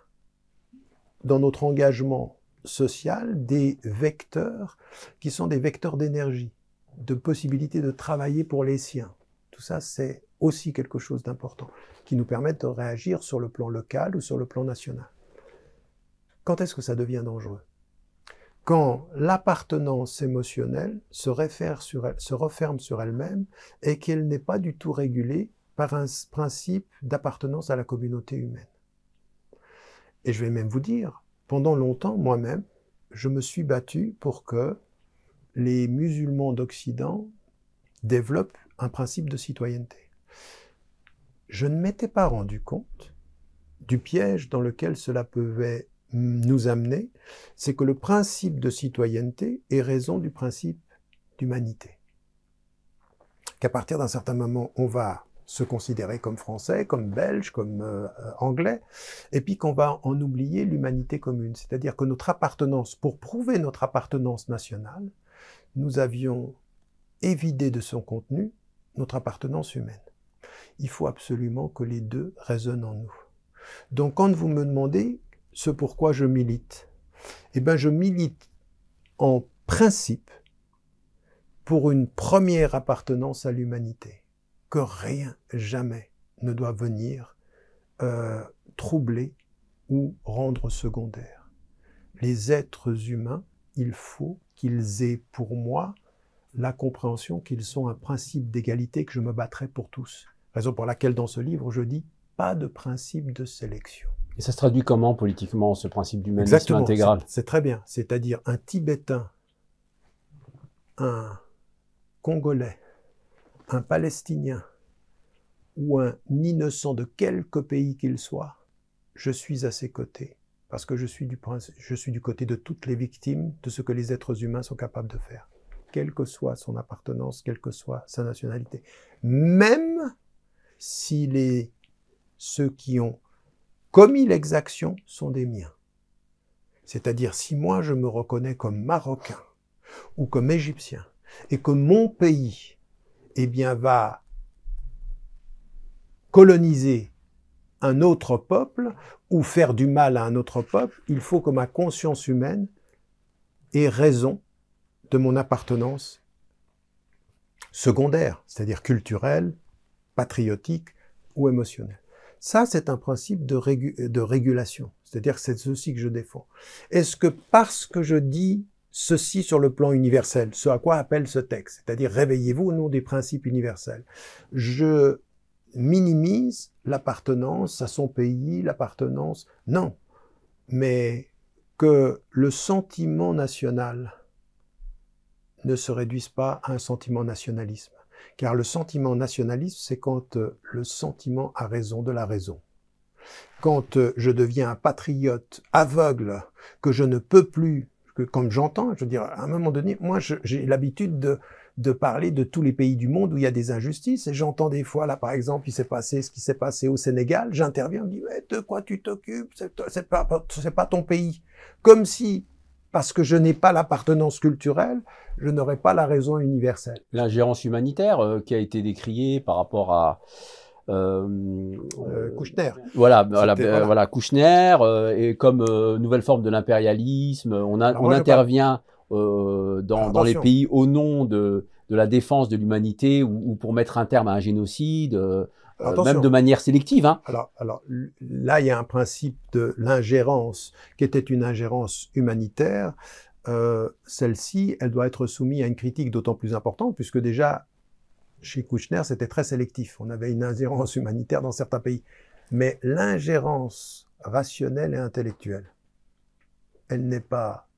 dans notre engagement social des vecteurs qui sont des vecteurs d'énergie, de possibilité de travailler pour les siens. Tout ça, c'est aussi quelque chose d'important qui nous permet de réagir sur le plan local ou sur le plan national. Quand est-ce que ça devient dangereux? Quand l'appartenance émotionnelle se, sur elle, se referme sur elle-même et qu'elle n'est pas du tout régulée par un principe d'appartenance à la communauté humaine. Et je vais même vous dire, pendant longtemps, moi-même, je me suis battu pour que les musulmans d'Occident développent un principe de citoyenneté. Je ne m'étais pas rendu compte du piège dans lequel cela pouvait nous amener, c'est que le principe de citoyenneté est raison du principe d'humanité. Qu'à partir d'un certain moment, on va se considérer comme français, comme belge, comme euh, euh, anglais, et puis qu'on va en oublier l'humanité commune. C'est-à-dire que notre appartenance, pour prouver notre appartenance nationale, nous avions évidé de son contenu notre appartenance humaine. Il faut absolument que les deux résonnent en nous. Donc quand vous me demandez ce pourquoi je milite Eh bien, je milite en principe pour une première appartenance à l'humanité, que rien, jamais ne doit venir euh, troubler ou rendre secondaire. Les êtres humains, il faut qu'ils aient pour moi la compréhension qu'ils sont un principe d'égalité que je me battrai pour tous. Raison pour laquelle dans ce livre, je dis pas de principe de sélection. Et ça se traduit comment politiquement, ce principe d'humanisme intégral? C'est très bien. C'est-à-dire un Tibétain, un Congolais, un Palestinien ou un innocent de quelque pays qu'il soit, je suis à ses côtés parce que je suis, du, je suis du côté de toutes les victimes de ce que les êtres humains sont capables de faire, quelle que soit son appartenance, quelle que soit sa nationalité. Même si les, ceux qui ont commis l'exaction sont des miens. C'est-à-dire si moi je me reconnais comme marocain ou comme égyptien et que mon pays eh bien, va coloniser un autre peuple ou faire du mal à un autre peuple, il faut que ma conscience humaine ait raison de mon appartenance secondaire, c'est-à-dire culturelle, patriotique ou émotionnelle. Ça, c'est un principe de, de régulation, c'est-à-dire que c'est ceci que je défends. Est-ce que parce que je dis ceci sur le plan universel, ce à quoi appelle ce texte, c'est-à-dire réveillez-vous au nom des principes universels, je minimise l'appartenance à son pays, l'appartenance. Non, mais que le sentiment national ne se réduise pas à un sentiment nationalisme. Car le sentiment nationaliste, c'est quand euh, le sentiment a raison de la raison. Quand euh, je deviens un patriote aveugle, que je ne peux plus, que comme j'entends, je veux dire, à un moment donné, moi j'ai l'habitude de, de parler de tous les pays du monde où il y a des injustices. Et j'entends des fois, là par exemple, il s'est passé ce qui s'est passé au Sénégal, j'interviens, je dis, mais de quoi tu t'occupes? C'est pas, pas ton pays. Comme si, parce que je n'ai pas l'appartenance culturelle, je n'aurais pas la raison universelle. L'ingérence humanitaire euh, qui a été décriée par rapport à... Euh, euh, Kouchner. Voilà, voilà, voilà. Kouchner, et comme nouvelle forme de l'impérialisme, on, on intervient euh, dans, les pays au nom de, la défense de l'humanité ou, pour mettre un terme à un génocide, euh, euh, même de manière sélective. Hein. Alors, alors là, il y a un principe de l'ingérence qui était une ingérence humanitaire. Celle-ci, elle doit être soumise à une critique d'autant plus importante puisque déjà, chez Kouchner, c'était très sélectif. On avait une ingérence humanitaire dans certains pays. Mais l'ingérence rationnelle et intellectuelle, elle n'est pas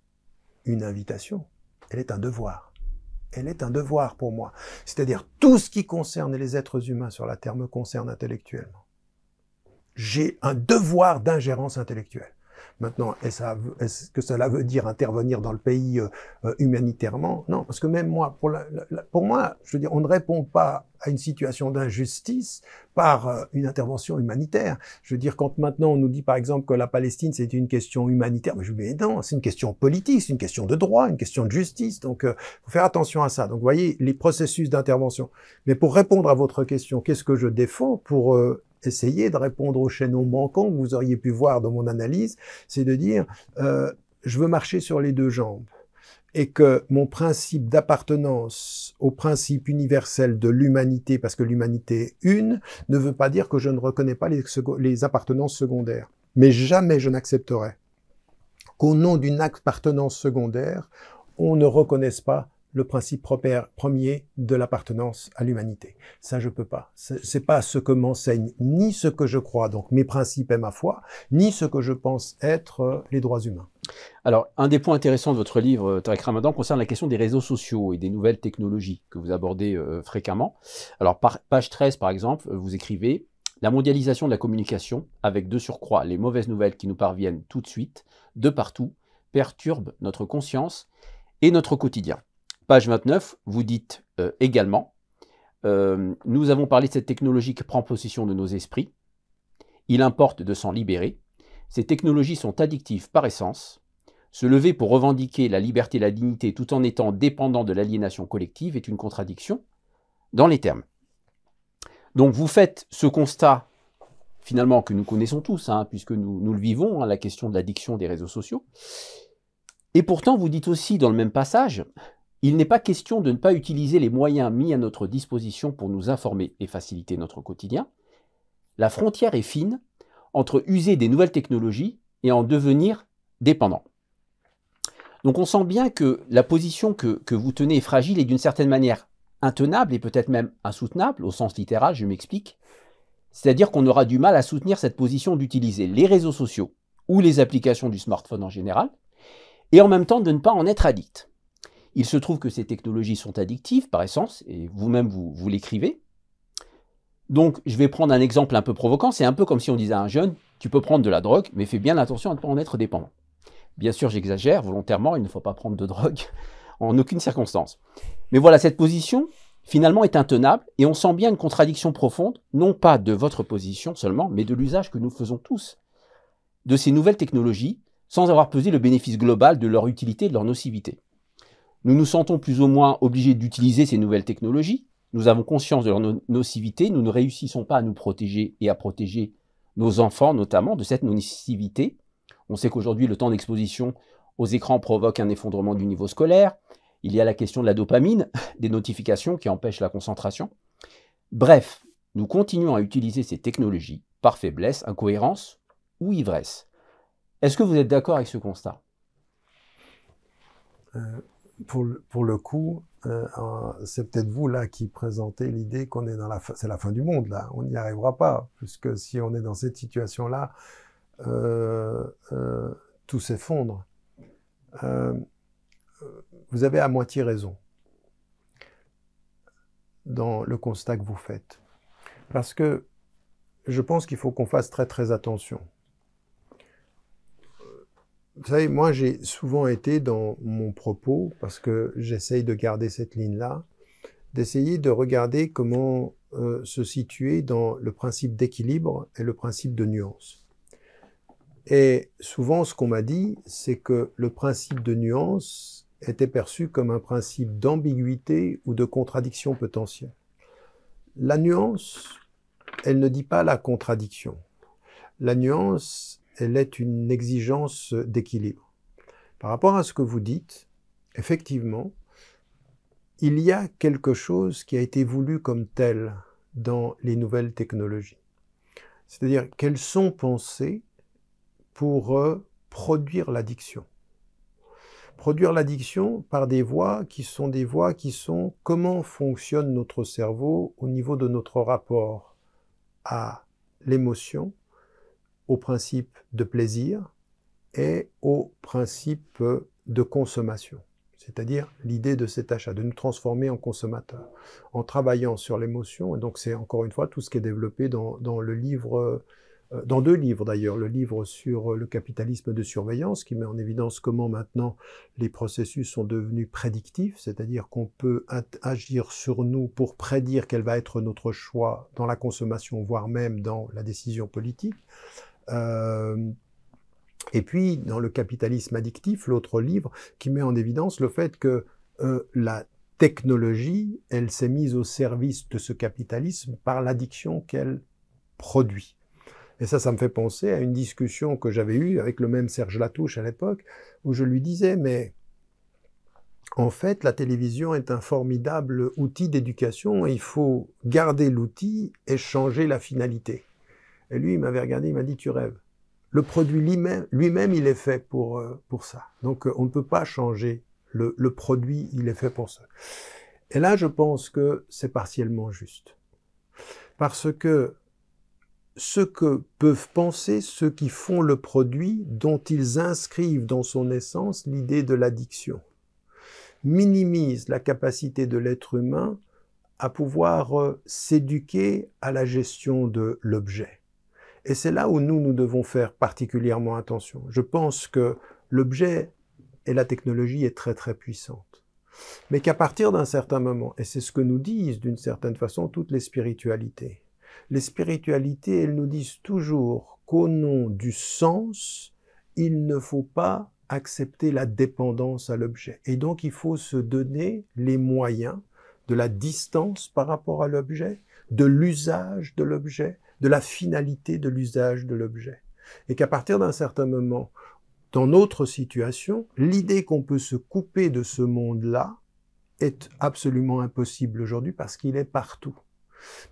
une invitation, elle est un devoir. Elle est un devoir pour moi. C'est-à-dire tout ce qui concerne les êtres humains sur la Terre me concerne intellectuellement. J'ai un devoir d'ingérence intellectuelle. Maintenant, est-ce que cela veut dire intervenir dans le pays euh, euh, humanitairement? Non, parce que même moi, pour, pour moi, je veux dire, on ne répond pas à une situation d'injustice par euh, une intervention humanitaire. Je veux dire, quand maintenant on nous dit par exemple que la Palestine c'est une question humanitaire, mais je dis non, c'est une question politique, c'est une question de droit, une question de justice. Donc, il faut faire attention à ça. Donc, voyez les processus d'intervention. Mais pour répondre à votre question, qu'est-ce que je défends pour essayer de répondre aux chaînons manquants que vous auriez pu voir dans mon analyse, c'est de dire euh, je veux marcher sur les deux jambes et que mon principe d'appartenance au principe universel de l'humanité, parce que l'humanité est une, ne veut pas dire que je ne reconnais pas les, les appartenances secondaires. Mais jamais je n'accepterai qu'au nom d'une appartenance secondaire, on ne reconnaisse pas le principe premier de l'appartenance à l'humanité. Ça, je peux pas. C'est pas ce que m'enseigne ni ce que je crois, donc mes principes et ma foi, ni ce que je pense être euh, les droits humains. Alors, un des points intéressants de votre livre, euh, Tarek Ramadan, concerne la question des réseaux sociaux et des nouvelles technologies que vous abordez euh, fréquemment. Alors, page 13, par exemple, vous écrivez La mondialisation de la communication, avec de surcroît les mauvaises nouvelles qui nous parviennent tout de suite, de partout, perturbe notre conscience et notre quotidien. Page 29, vous dites euh, également, euh, nous avons parlé de cette technologie qui prend possession de nos esprits. Il importe de s'en libérer. Ces technologies sont addictives par essence. Se lever pour revendiquer la liberté et la dignité tout en étant dépendant de l'aliénation collective est une contradiction dans les termes. Donc vous faites ce constat finalement que nous connaissons tous, hein, puisque nous, nous, le vivons, hein, la question de l'addiction des réseaux sociaux. Et pourtant, vous dites aussi dans le même passage, il n'est pas question de ne pas utiliser les moyens mis à notre disposition pour nous informer et faciliter notre quotidien. La frontière est fine entre user des nouvelles technologies et en devenir dépendant. Donc on sent bien que la position que, vous tenez est fragile et d'une certaine manière intenable et peut-être même insoutenable, au sens littéral, je m'explique. C'est-à-dire qu'on aura du mal à soutenir cette position d'utiliser les réseaux sociaux ou les applications du smartphone en général, et en même temps de ne pas en être addict. Il se trouve que ces technologies sont addictives par essence, et vous-même vous, l'écrivez. Donc je vais prendre un exemple un peu provoquant, c'est un peu comme si on disait à un jeune, tu peux prendre de la drogue, mais fais bien attention à ne pas en être dépendant. Bien sûr, j'exagère volontairement, il ne faut pas prendre de drogue en aucune circonstance. Mais voilà, cette position, finalement, est intenable et on sent bien une contradiction profonde, non pas de votre position seulement, mais de l'usage que nous faisons tous de ces nouvelles technologies, sans avoir pesé le bénéfice global de leur utilité de leur nocivité. Nous nous sentons plus ou moins obligés d'utiliser ces nouvelles technologies, nous avons conscience de leur nocivité, nous ne réussissons pas à nous protéger et à protéger nos enfants notamment de cette nocivité. On sait qu'aujourd'hui le temps d'exposition aux écrans provoque un effondrement du niveau scolaire, il y a la question de la dopamine, des notifications qui empêchent la concentration. Bref, nous continuons à utiliser ces technologies par faiblesse, incohérence ou ivresse. Est-ce que vous êtes d'accord avec ce constat? Euh, pour, le coup, euh, c'est peut-être vous là qui présentez l'idée qu'on est dans la fin, c'est la fin du monde là. On n'y arrivera pas, puisque si on est dans cette situation-là, euh, euh tout s'effondre. Vous avez à moitié raison dans le constat que vous faites. Parce que je pense qu'il faut qu'on fasse très très attention. Vous savez, moi j'ai souvent été dans mon propos, parce que j'essaye de garder cette ligne-là, d'essayer de regarder comment euh, se situer dans le principe d'équilibre et le principe de nuance. Et souvent ce qu'on m'a dit, c'est que le principe de nuance était perçu comme un principe d'ambiguïté ou de contradiction potentielle. La nuance, elle ne dit pas la contradiction. La nuance, elle est une exigence d'équilibre. Par rapport à ce que vous dites, effectivement, il y a quelque chose qui a été voulu comme tel dans les nouvelles technologies. C'est-à-dire qu'elles sont pensées pour euh, produire l'addiction? Produire l'addiction par des voies qui sont des voies qui sont comment fonctionne notre cerveau au niveau de notre rapport à l'émotion, au principe de plaisir et au principe de consommation. C'est-à-dire l'idée de cet achat, de nous transformer en consommateurs, en travaillant sur l'émotion. Et donc c'est encore une fois tout ce qui est développé dans, dans le livre euh, dans deux livres d'ailleurs, le livre sur le capitalisme de surveillance qui met en évidence comment maintenant les processus sont devenus prédictifs, c'est-à-dire qu'on peut agir sur nous pour prédire quel va être notre choix dans la consommation, voire même dans la décision politique. Euh, et puis, dans le capitalisme addictif, l'autre livre qui met en évidence le fait que euh, la technologie, elle s'est mise au service de ce capitalisme par l'addiction qu'elle produit. Et ça, ça me fait penser à une discussion que j'avais eue avec le même Serge Latouche à l'époque, où je lui disais, mais en fait, la télévision est un formidable outil d'éducation il faut garder l'outil et changer la finalité. Et lui, il m'avait regardé, il m'a dit, tu rêves. Le produit lui-même, lui-même, il est fait pour, euh, pour ça. Donc, euh, on ne peut pas changer le, le produit, il est fait pour ça. Et là, je pense que c'est partiellement juste. Parce que ce que peuvent penser ceux qui font le produit dont ils inscrivent dans son essence l'idée de l'addiction, minimise la capacité de l'être humain à pouvoir euh, s'éduquer à la gestion de l'objet. Et c'est là où nous, nous devons faire particulièrement attention. Je pense que l'objet et la technologie est très très puissante. Mais qu'à partir d'un certain moment, et c'est ce que nous disent d'une certaine façon toutes les spiritualités, les spiritualités, elles nous disent toujours qu'au nom du sens, il ne faut pas accepter la dépendance à l'objet. Et donc il faut se donner les moyens de la distance par rapport à l'objet de l'usage de l'objet, de la finalité de l'usage de l'objet. Et qu'à partir d'un certain moment, dans notre situation, l'idée qu'on peut se couper de ce monde-là est absolument impossible aujourd'hui parce qu'il est partout.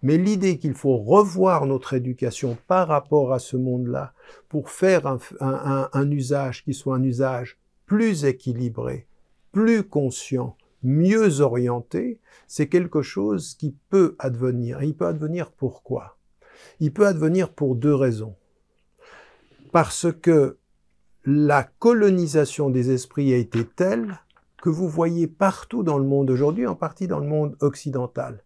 Mais l'idée qu'il faut revoir notre éducation par rapport à ce monde-là pour faire un, usage qui soit un usage plus équilibré, plus conscient, mieux orienté, c'est quelque chose qui peut advenir. Et il peut advenir pourquoi? Il peut advenir pour deux raisons. Parce que la colonisation des esprits a été telle que vous voyez partout dans le monde aujourd'hui, en partie dans le monde occidental,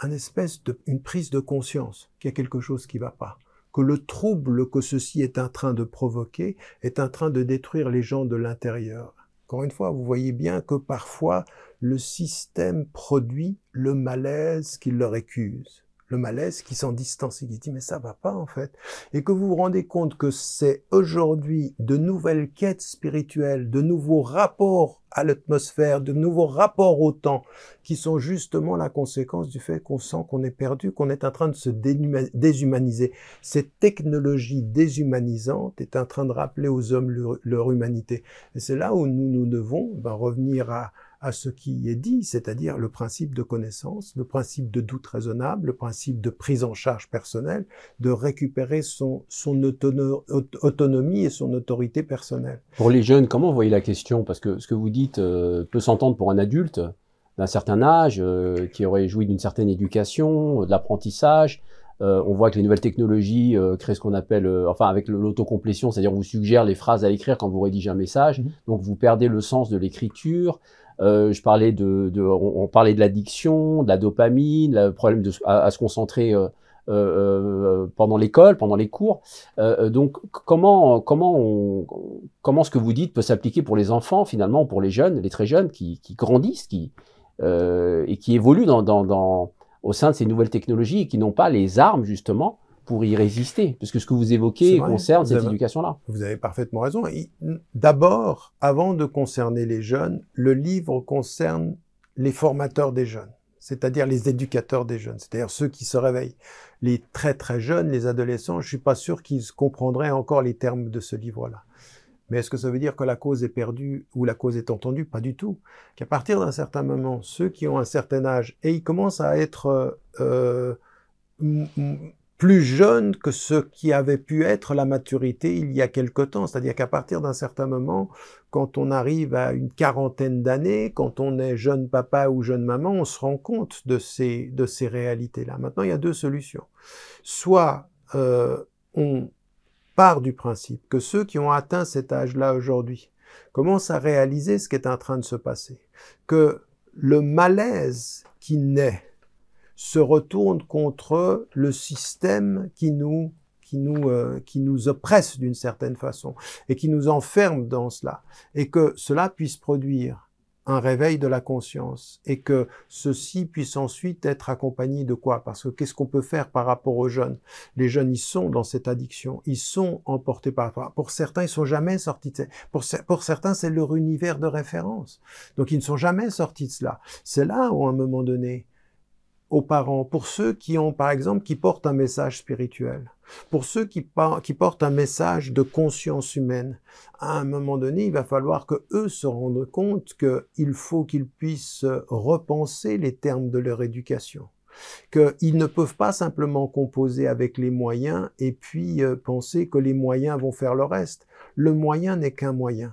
un espèce de, une prise de conscience qu'il y a quelque chose qui ne va pas, que le trouble que ceci est en train de provoquer est en train de détruire les gens de l'intérieur. Encore une fois, vous voyez bien que parfois le système produit le malaise qui leur accuse le malaise, qui s'en distance et qui dit mais ça va pas en fait. Et que vous vous rendez compte que c'est aujourd'hui de nouvelles quêtes spirituelles, de nouveaux rapports à l'atmosphère, de nouveaux rapports au temps, qui sont justement la conséquence du fait qu'on sent qu'on est perdu, qu'on est en train de se déshumaniser. Cette technologie déshumanisante est en train de rappeler aux hommes leur, humanité. Et c'est là où nous, nous devons ben, revenir à, à ce qui est dit, c'est-à-dire le principe de connaissance, le principe de doute raisonnable, le principe de prise en charge personnelle, de récupérer son, son autonomie et son autorité personnelle. Pour les jeunes, comment vous voyez la question? Parce que ce que vous dites euh, peut s'entendre pour un adulte d'un certain âge, euh, qui aurait joui d'une certaine éducation, de l'apprentissage, euh, on voit que les nouvelles technologies créent ce qu'on appelle, enfin avec l'autocomplétion, c'est-à-dire on vous suggère les phrases à écrire quand vous rédigez un message, mmh. donc vous perdez le sens de l'écriture. Euh, je parlais de, on, parlait de l'addiction, de la dopamine, le problème à, se concentrer euh, euh, pendant l'école, pendant les cours. donc comment comment comment ce que vous dites peut s'appliquer pour les enfants finalement, pour les jeunes, les très jeunes qui, grandissent, qui et qui évoluent au sein de ces nouvelles technologies et qui n'ont pas les armes justement pour y résister Parce que ce que vous évoquez concerne cette éducation-là. Vous avez parfaitement raison. D'abord, avant de concerner les jeunes, le livre concerne les formateurs des jeunes, c'est-à-dire les éducateurs des jeunes, c'est-à-dire ceux qui se réveillent. Les très très jeunes, les adolescents, je suis pas sûr qu'ils comprendraient encore les termes de ce livre-là. Mais est-ce que ça veut dire que la cause est perdue ou la cause est entendue? Pas du tout. Qu'à partir d'un certain moment, ceux qui ont un certain âge et ils commencent à être euh, plus jeune que ce qui avait pu être la maturité il y a quelque temps. C'est-à-dire qu'à partir d'un certain moment, quand on arrive à une quarantaine d'années, quand on est jeune papa ou jeune maman, on se rend compte de ces, de ces réalités-là. Maintenant, il y a deux solutions. Soit euh, on part du principe que ceux qui ont atteint cet âge-là aujourd'hui commencent à réaliser ce qui est en train de se passer, que le malaise qui naît se retourne contre le système qui nous qui nous euh, qui nous oppresse d'une certaine façon et qui nous enferme dans cela et que cela puisse produire un réveil de la conscience et que ceci puisse ensuite être accompagné de quoi? Parce que qu'est-ce qu'on peut faire par rapport aux jeunes? Les jeunes, ils sont dans cette addiction, ils sont emportés par Pour certains, ils sont jamais sortis de pour, pour certains, c'est leur univers de référence. Donc, ils ne sont jamais sortis de cela. C'est là où, à un moment donné, aux parents, pour ceux qui ont, par exemple, qui portent un message spirituel, pour ceux qui, portent un message de conscience humaine, à un moment donné, il va falloir que eux se rendent compte qu'il faut qu'ils puissent repenser les termes de leur éducation qu'ils ne peuvent pas simplement composer avec les moyens et puis euh, penser que les moyens vont faire le reste. Le moyen n'est qu'un moyen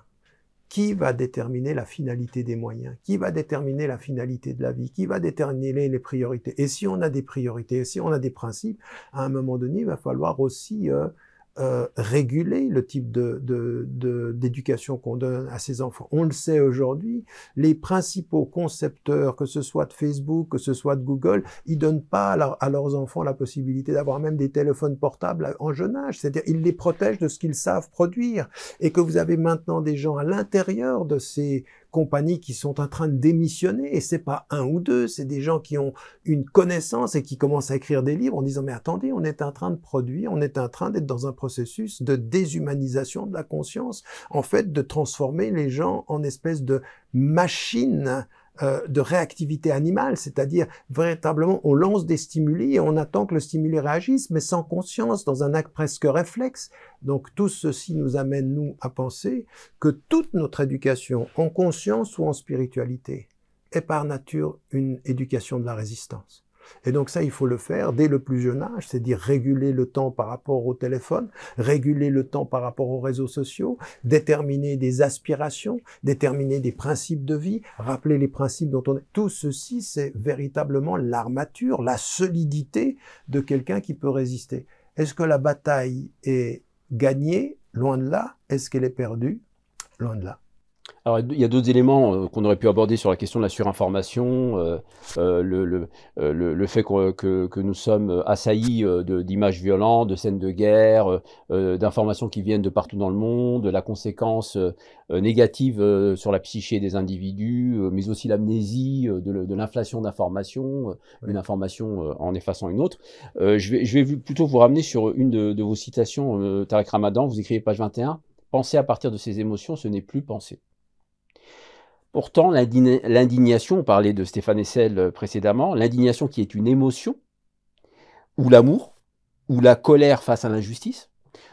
qui va déterminer la finalité des moyens, qui va déterminer la finalité de la vie, qui va déterminer les priorités? Et si on a des priorités, si on a des principes, à un moment donné, il va falloir aussi euh, euh, réguler le type de, d'éducation qu'on donne à ses enfants. On le sait aujourd'hui, les principaux concepteurs, que ce soit de Facebook, que ce soit de Google, ils donnent pas à, leurs enfants la possibilité d'avoir même des téléphones portables en jeune âge. C'est-à-dire, ils les protègent de ce qu'ils savent produire. Et que vous avez maintenant des gens à l'intérieur de ces compagnies qui sont en train de démissionner. Et c'est pas un ou deux, c'est des gens qui ont une connaissance et qui commencent à écrire des livres en disant mais attendez, on est en train de produire, on est en train d'être dans un processus de déshumanisation de la conscience, en fait de transformer les gens en espèces de machines euh, de réactivité animale, c'est-à-dire véritablement on lance des stimuli et on attend que le stimuli réagisse, mais sans conscience, dans un acte presque réflexe. Donc tout ceci nous amène, nous, à penser que toute notre éducation, en conscience ou en spiritualité, est par nature une éducation de la résistance. Et donc ça, il faut le faire dès le plus jeune âge, c'est-à-dire réguler le temps par rapport au téléphone, réguler le temps par rapport aux réseaux sociaux, déterminer des aspirations, déterminer des principes de vie, rappeler les principes dont on est. Tout ceci, c'est véritablement l'armature, la solidité de quelqu'un qui peut résister. Est-ce que la bataille est gagnée? Loin de là. Est-ce qu'elle est perdue? Loin de là. Alors, il y a d'autres éléments euh, qu'on aurait pu aborder sur la question de la surinformation, euh, euh, le, le, le, fait que, que, nous sommes assaillis d'images violentes, de scènes de guerre, d'informations qui viennent de partout dans le monde, la conséquence négative sur la psyché des individus, mais aussi l'amnésie de, l'inflation d'informations, une information en effaçant une autre. je, vais, je vais plutôt vous ramener sur une de, de vos citations, Tarek Ramadan, vous écrivez page 21. Penser à partir de ses émotions, ce n'est plus penser. Pourtant, l'indignation, on parlait de Stéphane Hessel euh, précédemment, l'indignation qui est une émotion, ou l'amour, ou la colère face à l'injustice,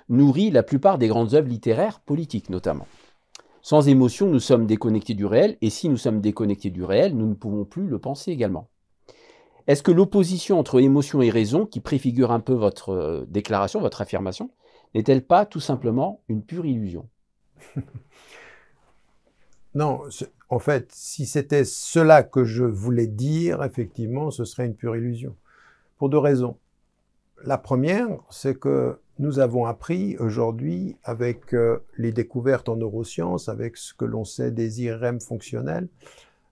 nourrit la plupart des grandes œuvres littéraires, politiques notamment. Sans émotion, nous sommes déconnectés du réel, et si nous sommes déconnectés du réel, nous ne pouvons plus le penser également. Est-ce que l'opposition entre émotion et raison, qui préfigure un peu votre euh, déclaration, votre affirmation, n'est-elle pas tout simplement une pure illusion? Non, en fait, si c'était cela que je voulais dire, effectivement, ce serait une pure illusion. Pour deux raisons. La première, c'est que nous avons appris aujourd'hui, avec euh, les découvertes en neurosciences, avec ce que l'on sait des IRM fonctionnels,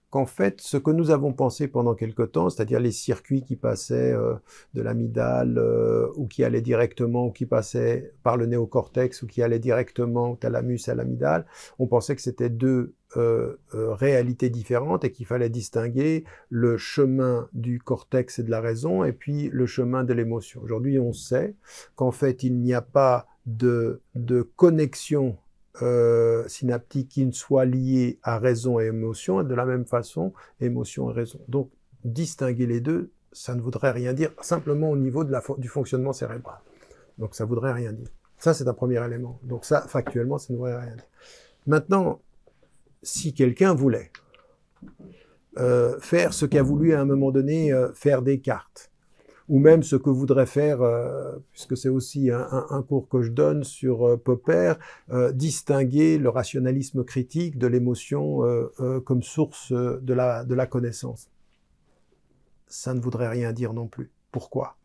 qu'en fait, ce que nous avons pensé pendant quelque temps, c'est-à-dire les circuits qui passaient euh, de l'amygdale euh, ou qui allaient directement, ou qui passaient par le néocortex ou qui allaient directement au thalamus à l'amygdale, on pensait que c'était deux euh, réalités différentes et qu'il fallait distinguer le chemin du cortex et de la raison et puis le chemin de l'émotion. Aujourd'hui, on sait qu'en fait, il n'y a pas de, de connexion euh, synaptique qui ne soit lié à raison et émotion, et de la même façon, émotion et raison. Donc, distinguer les deux, ça ne voudrait rien dire, simplement au niveau de la, du fonctionnement cérébral. Donc, ça voudrait rien dire. Ça, c'est un premier élément. Donc, ça, factuellement, ça ne voudrait rien dire. Maintenant, si quelqu'un voulait euh, faire ce qu'a voulu à un moment donné euh, faire des cartes, ou même ce que voudrait faire, euh, puisque c'est aussi un, cours que je donne sur euh, Popper, distinguer le rationalisme critique de l'émotion comme source de la, de la connaissance. Ça ne voudrait rien dire non plus. Pourquoi?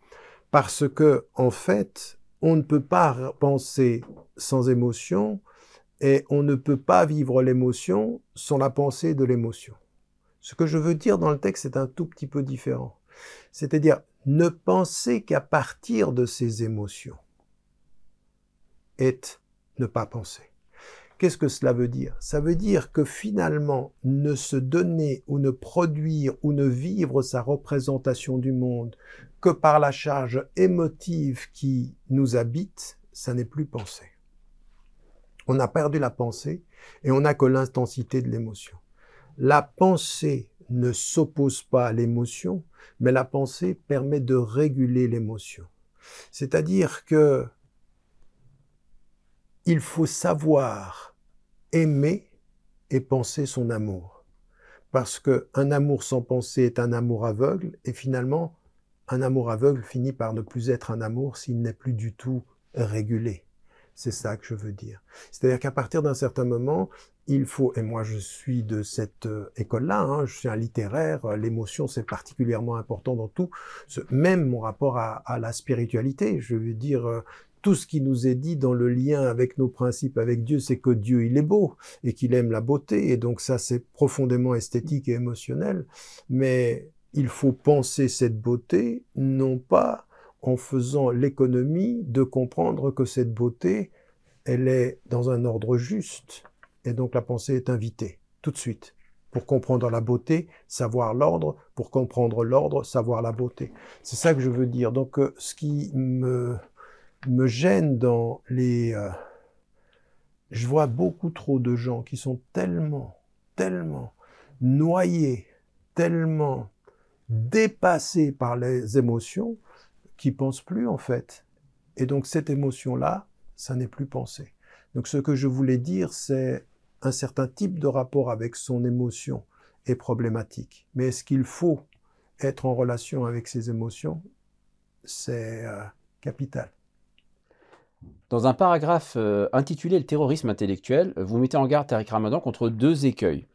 Parce que, en fait, on ne peut pas penser sans émotion et on ne peut pas vivre l'émotion sans la pensée de l'émotion. Ce que je veux dire dans le texte est un tout petit peu différent. C'est-à-dire, ne penser qu'à partir de ses émotions est ne pas penser. Qu'est-ce que cela veut dire? Ça veut dire que finalement, ne se donner ou ne produire ou ne vivre sa représentation du monde que par la charge émotive qui nous habite, ça n'est plus penser. On a perdu la pensée et on n'a que l'intensité de l'émotion. La pensée ne s'oppose pas à l'émotion, mais la pensée permet de réguler l'émotion. C'est-à-dire que il faut savoir aimer et penser son amour. Parce qu'un amour sans pensée est un amour aveugle, et finalement, un amour aveugle finit par ne plus être un amour s'il n'est plus du tout régulé. C'est ça que je veux dire. C'est-à-dire qu'à partir d'un certain moment, il faut, et moi je suis de cette euh, école-là, hein, je suis un littéraire, euh, l'émotion c'est particulièrement important dans tout, même mon rapport à, la spiritualité, je veux dire, euh, tout ce qui nous est dit dans le lien avec nos principes avec Dieu, c'est que Dieu il est beau et qu'il aime la beauté, et donc ça c'est profondément esthétique et émotionnel, mais il faut penser cette beauté non pas en faisant l'économie de comprendre que cette beauté, elle est dans un ordre juste, et donc la pensée est invitée, tout de suite. Pour comprendre la beauté, savoir l'ordre. Pour comprendre l'ordre, savoir la beauté. C'est ça que je veux dire. Donc euh, ce qui me, me gêne dans les... Euh, je vois beaucoup trop de gens qui sont tellement, tellement noyés tellement dépassé par les émotions qu'il pense plus en fait. Et donc cette émotion-là, ça n'est plus pensé. Donc ce que je voulais dire, c'est un certain type de rapport avec son émotion est problématique. Mais est-ce qu'il faut être en relation avec ses émotions? C'est euh, capital. Dans un paragraphe euh, intitulé Le terrorisme intellectuel, vous mettez en garde Tariq Ramadan contre deux écueils.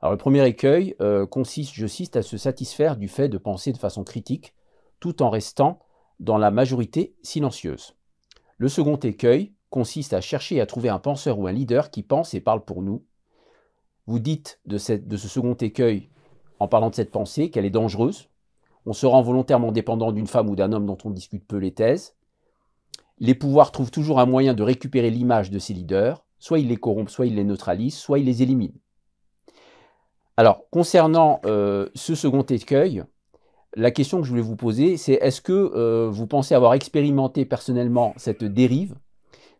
Alors le premier écueil euh, consiste, je cite, à se satisfaire du fait de penser de façon critique, tout en restant dans la majorité silencieuse. Le second écueil consiste à chercher à trouver un penseur ou un leader qui pense et parle pour nous. Vous dites de, ce second écueil, en parlant de cette pensée, qu'elle est dangereuse. On se rend volontairement dépendant d'une femme ou d'un homme dont on discute peu les thèses. Les pouvoirs trouvent toujours un moyen de récupérer l'image de ces leaders. Soit ils les corrompent, soit ils les neutralisent, soit ils les éliminent. Alors, concernant euh, ce second écueil, la question que je voulais vous poser, c'est est-ce que euh, vous pensez avoir expérimenté personnellement cette dérive?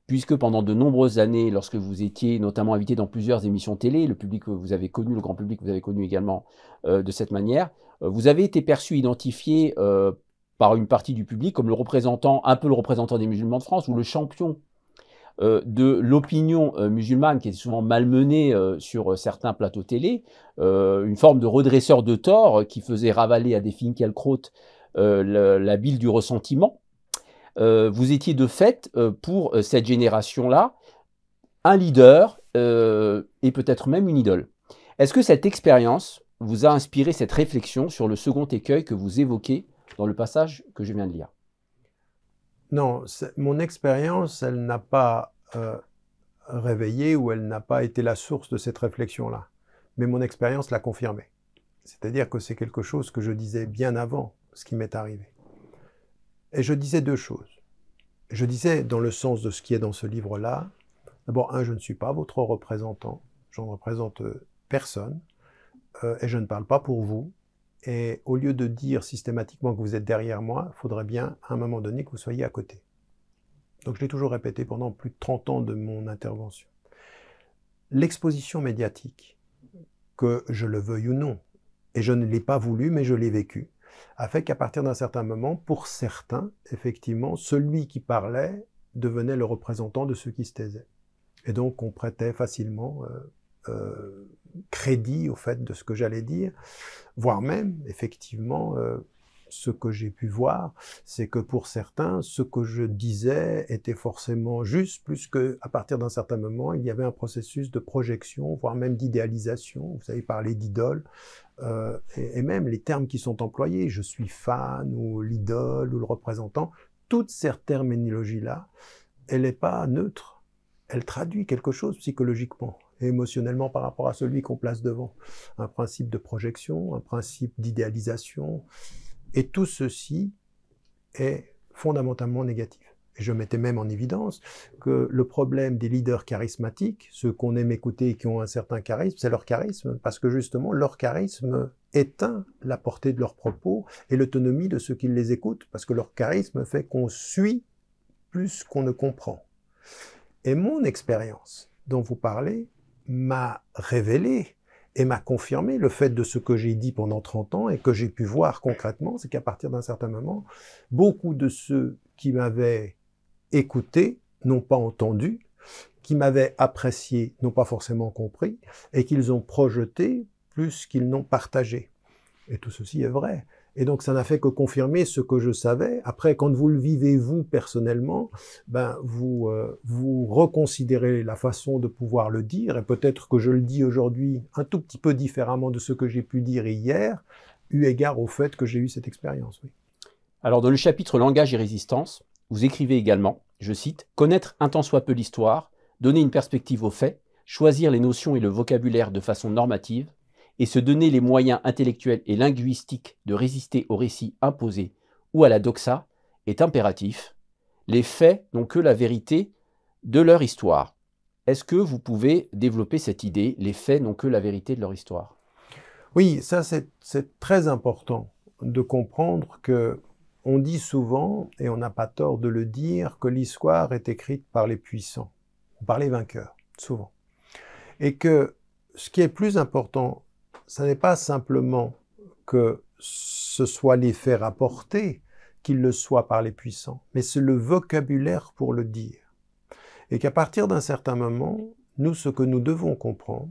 Puisque pendant de nombreuses années, lorsque vous étiez notamment invité dans plusieurs émissions télé, le public que vous avez connu, le grand public que vous avez connu également euh, de cette manière, vous avez été perçu, identifié par une partie du public comme le représentant, un peu le représentant des musulmans de France ou le champion euh, de l'opinion euh, musulmane qui est souvent malmenée euh, sur certains plateaux télé, une forme de redresseur de tort qui faisait ravaler à des Finkielkraut la, la bile du ressentiment. vous étiez de fait, pour cette génération-là, un leader et peut-être même une idole. Est-ce que cette expérience vous a inspiré cette réflexion sur le second écueil que vous évoquez dans le passage que je viens de lire? Non, mon expérience, elle n'a pas euh, réveillé ou elle n'a pas été la source de cette réflexion-là. Mais mon expérience l'a confirmé. C'est-à-dire que c'est quelque chose que je disais bien avant ce qui m'est arrivé. Et je disais deux choses. Je disais dans le sens de ce qui est dans ce livre-là, d'abord, un, je ne suis pas votre représentant, je ne représente personne, euh, et je ne parle pas pour vous, et au lieu de dire systématiquement que vous êtes derrière moi, il faudrait bien à un moment donné que vous soyez à côté. Donc je l'ai toujours répété pendant plus de 30 ans de mon intervention. L'exposition médiatique, que je le veuille ou non, et je ne l'ai pas voulu, mais je l'ai vécu, a fait qu'à partir d'un certain moment, pour certains, effectivement, celui qui parlait devenait le représentant de ceux qui se taisaient. Et donc on prêtait facilement euh, euh, crédit au fait de ce que j'allais dire, voire même, effectivement, euh, ce que j'ai pu voir, c'est que pour certains, ce que je disais était forcément juste, puisque à partir d'un certain moment, il y avait un processus de projection, voire même d'idéalisation. Vous avez parlé d'idole, euh, et, et, même les termes qui sont employés, je suis fan, ou l'idole, ou le représentant, toute cette terminologie-là, elle n'est pas neutre. Elle traduit quelque chose psychologiquement émotionnellement par rapport à celui qu'on place devant. Un principe de projection, un principe d'idéalisation. Et tout ceci est fondamentalement négatif. Et je mettais même en évidence que le problème des leaders charismatiques, ceux qu'on aime écouter et qui ont un certain charisme, c'est leur charisme, parce que justement leur charisme éteint la portée de leurs propos et l'autonomie de ceux qui les écoutent, parce que leur charisme fait qu'on suit plus qu'on ne comprend. Et mon expérience dont vous parlez, m'a révélé et m'a confirmé le fait de ce que j'ai dit pendant 30 ans et que j'ai pu voir concrètement, c'est qu'à partir d'un certain moment, beaucoup de ceux qui m'avaient écouté n'ont pas entendu, qui m'avaient apprécié n'ont pas forcément compris, et qu'ils ont projeté plus qu'ils n'ont partagé. Et tout ceci est vrai. Et donc, ça n'a fait que confirmer ce que je savais. Après, quand vous le vivez vous personnellement, ben, vous, euh, vous reconsidérez la façon de pouvoir le dire. Et peut-être que je le dis aujourd'hui un tout petit peu différemment de ce que j'ai pu dire hier, eu égard au fait que j'ai eu cette expérience. Alors, dans le chapitre Langage et résistance, vous écrivez également, je cite, Connaître un tant soit peu l'histoire, donner une perspective aux faits, choisir les notions et le vocabulaire de façon normative, et se donner les moyens intellectuels et linguistiques de résister au récit imposé ou à la doxa est impératif. Les faits n'ont que la vérité de leur histoire. Est-ce que vous pouvez développer cette idée Les faits n'ont que la vérité de leur histoire? Oui, ça c'est très important de comprendre que on dit souvent, et on n'a pas tort de le dire, que l'histoire est écrite par les puissants, par les vainqueurs, souvent. Et que ce qui est plus important ce n'est pas simplement que ce soit les faits rapportés, qu'il le soit par les puissants, mais c'est le vocabulaire pour le dire. Et qu'à partir d'un certain moment, nous, ce que nous devons comprendre,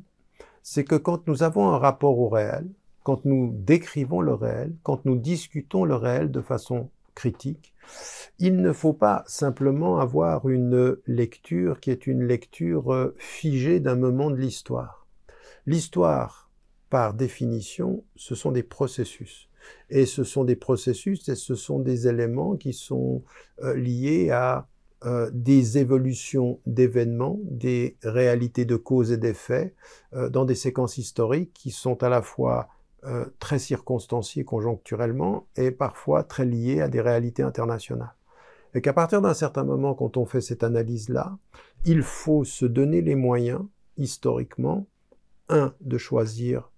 c'est que quand nous avons un rapport au réel, quand nous décrivons le réel, quand nous discutons le réel de façon critique, il ne faut pas simplement avoir une lecture qui est une lecture euh, figée d'un moment de l'histoire. L'histoire, par définition, ce sont des processus. Et ce sont des processus et ce sont des éléments qui sont euh, liés à euh, des évolutions d'événements, des réalités de cause et d'effets euh, dans des séquences historiques qui sont à la fois très circonstanciées conjoncturellement et parfois très liées à des réalités internationales. Et qu'à partir d'un certain moment, quand on fait cette analyse-là, il faut se donner les moyens, historiquement, un, de choisir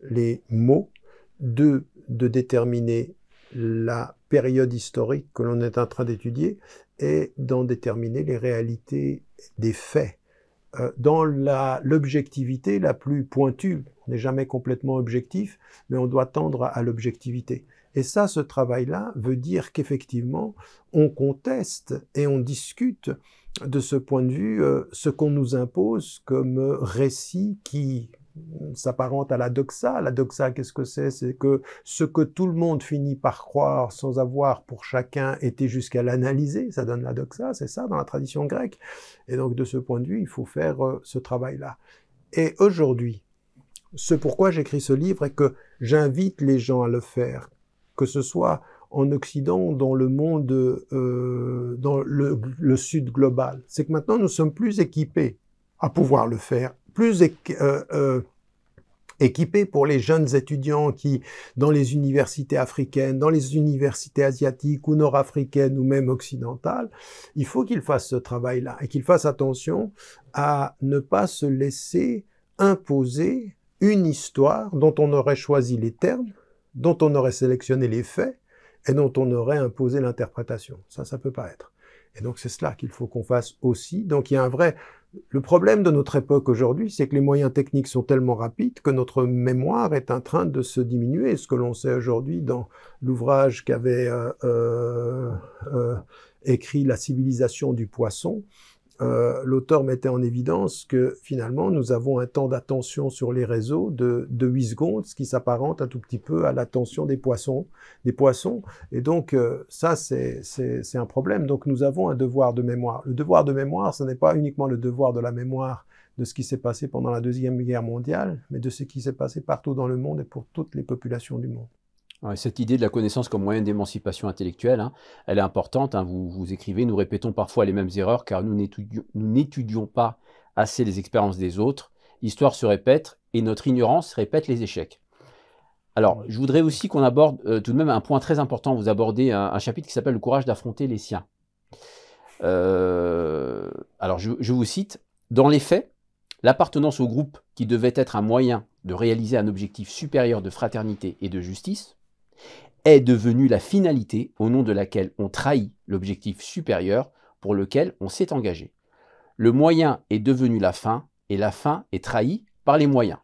les mots, deux, de déterminer la période historique que l'on est en train d'étudier et d'en déterminer les réalités des faits. Euh, dans l'objectivité la, plus pointue, on n'est jamais complètement objectif, mais on doit tendre à, l'objectivité. Et ça, ce travail-là veut dire qu'effectivement, on conteste et on discute de ce point de vue euh, ce qu'on nous impose comme récit qui s'apparente à la doxa. La doxa, qu'est-ce que c'est? C'est que ce que tout le monde finit par croire sans avoir pour chacun été jusqu'à l'analyser, ça donne la doxa, c'est ça dans la tradition grecque. Et donc de ce point de vue, il faut faire euh, ce travail-là. Et aujourd'hui, ce pourquoi j'écris ce livre est que j'invite les gens à le faire, que ce soit en Occident, dans le monde, euh, dans le, le, Sud global. C'est que maintenant, nous sommes plus équipés à pouvoir le faire plus euh, euh, équipé pour les jeunes étudiants qui, dans les universités africaines, dans les universités asiatiques ou nord-africaines ou même occidentales, il faut qu'ils fassent ce travail-là et qu'ils fassent attention à ne pas se laisser imposer une histoire dont on aurait choisi les termes, dont on aurait sélectionné les faits et dont on aurait imposé l'interprétation. Ça, ça peut pas être. Et donc c'est cela qu'il faut qu'on fasse aussi. Donc il y a un vrai le problème de notre époque aujourd'hui, c'est que les moyens techniques sont tellement rapides que notre mémoire est en train de se diminuer. Ce que l'on sait aujourd'hui dans l'ouvrage qu'avait euh, euh, euh, écrit La civilisation du poisson, euh, l'auteur mettait en évidence que finalement nous avons un temps d'attention sur les réseaux de, de 8 secondes, ce qui s'apparente un tout petit peu à l'attention des poissons, des poissons. Et donc euh, ça c'est un problème. Donc nous avons un devoir de mémoire. Le devoir de mémoire, ce n'est pas uniquement le devoir de la mémoire de ce qui s'est passé pendant la deuxième guerre mondiale, mais de ce qui s'est passé partout dans le monde et pour toutes les populations du monde cette idée de la connaissance comme moyen d'émancipation intellectuelle, hein, elle est importante. Hein. vous, vous écrivez, nous répétons parfois les mêmes erreurs car nous n'étudions pas assez les expériences des autres. L'histoire se répète et notre ignorance répète les échecs. Alors, je voudrais aussi qu'on aborde euh, tout de même un point très important. Vous abordez un, chapitre qui s'appelle Le courage d'affronter les siens. Euh, alors, je, je vous cite Dans les faits, l'appartenance au groupe qui devait être un moyen de réaliser un objectif supérieur de fraternité et de justice est devenue la finalité au nom de laquelle on trahit l'objectif supérieur pour lequel on s'est engagé. Le moyen est devenu la fin et la fin est trahie par les moyens.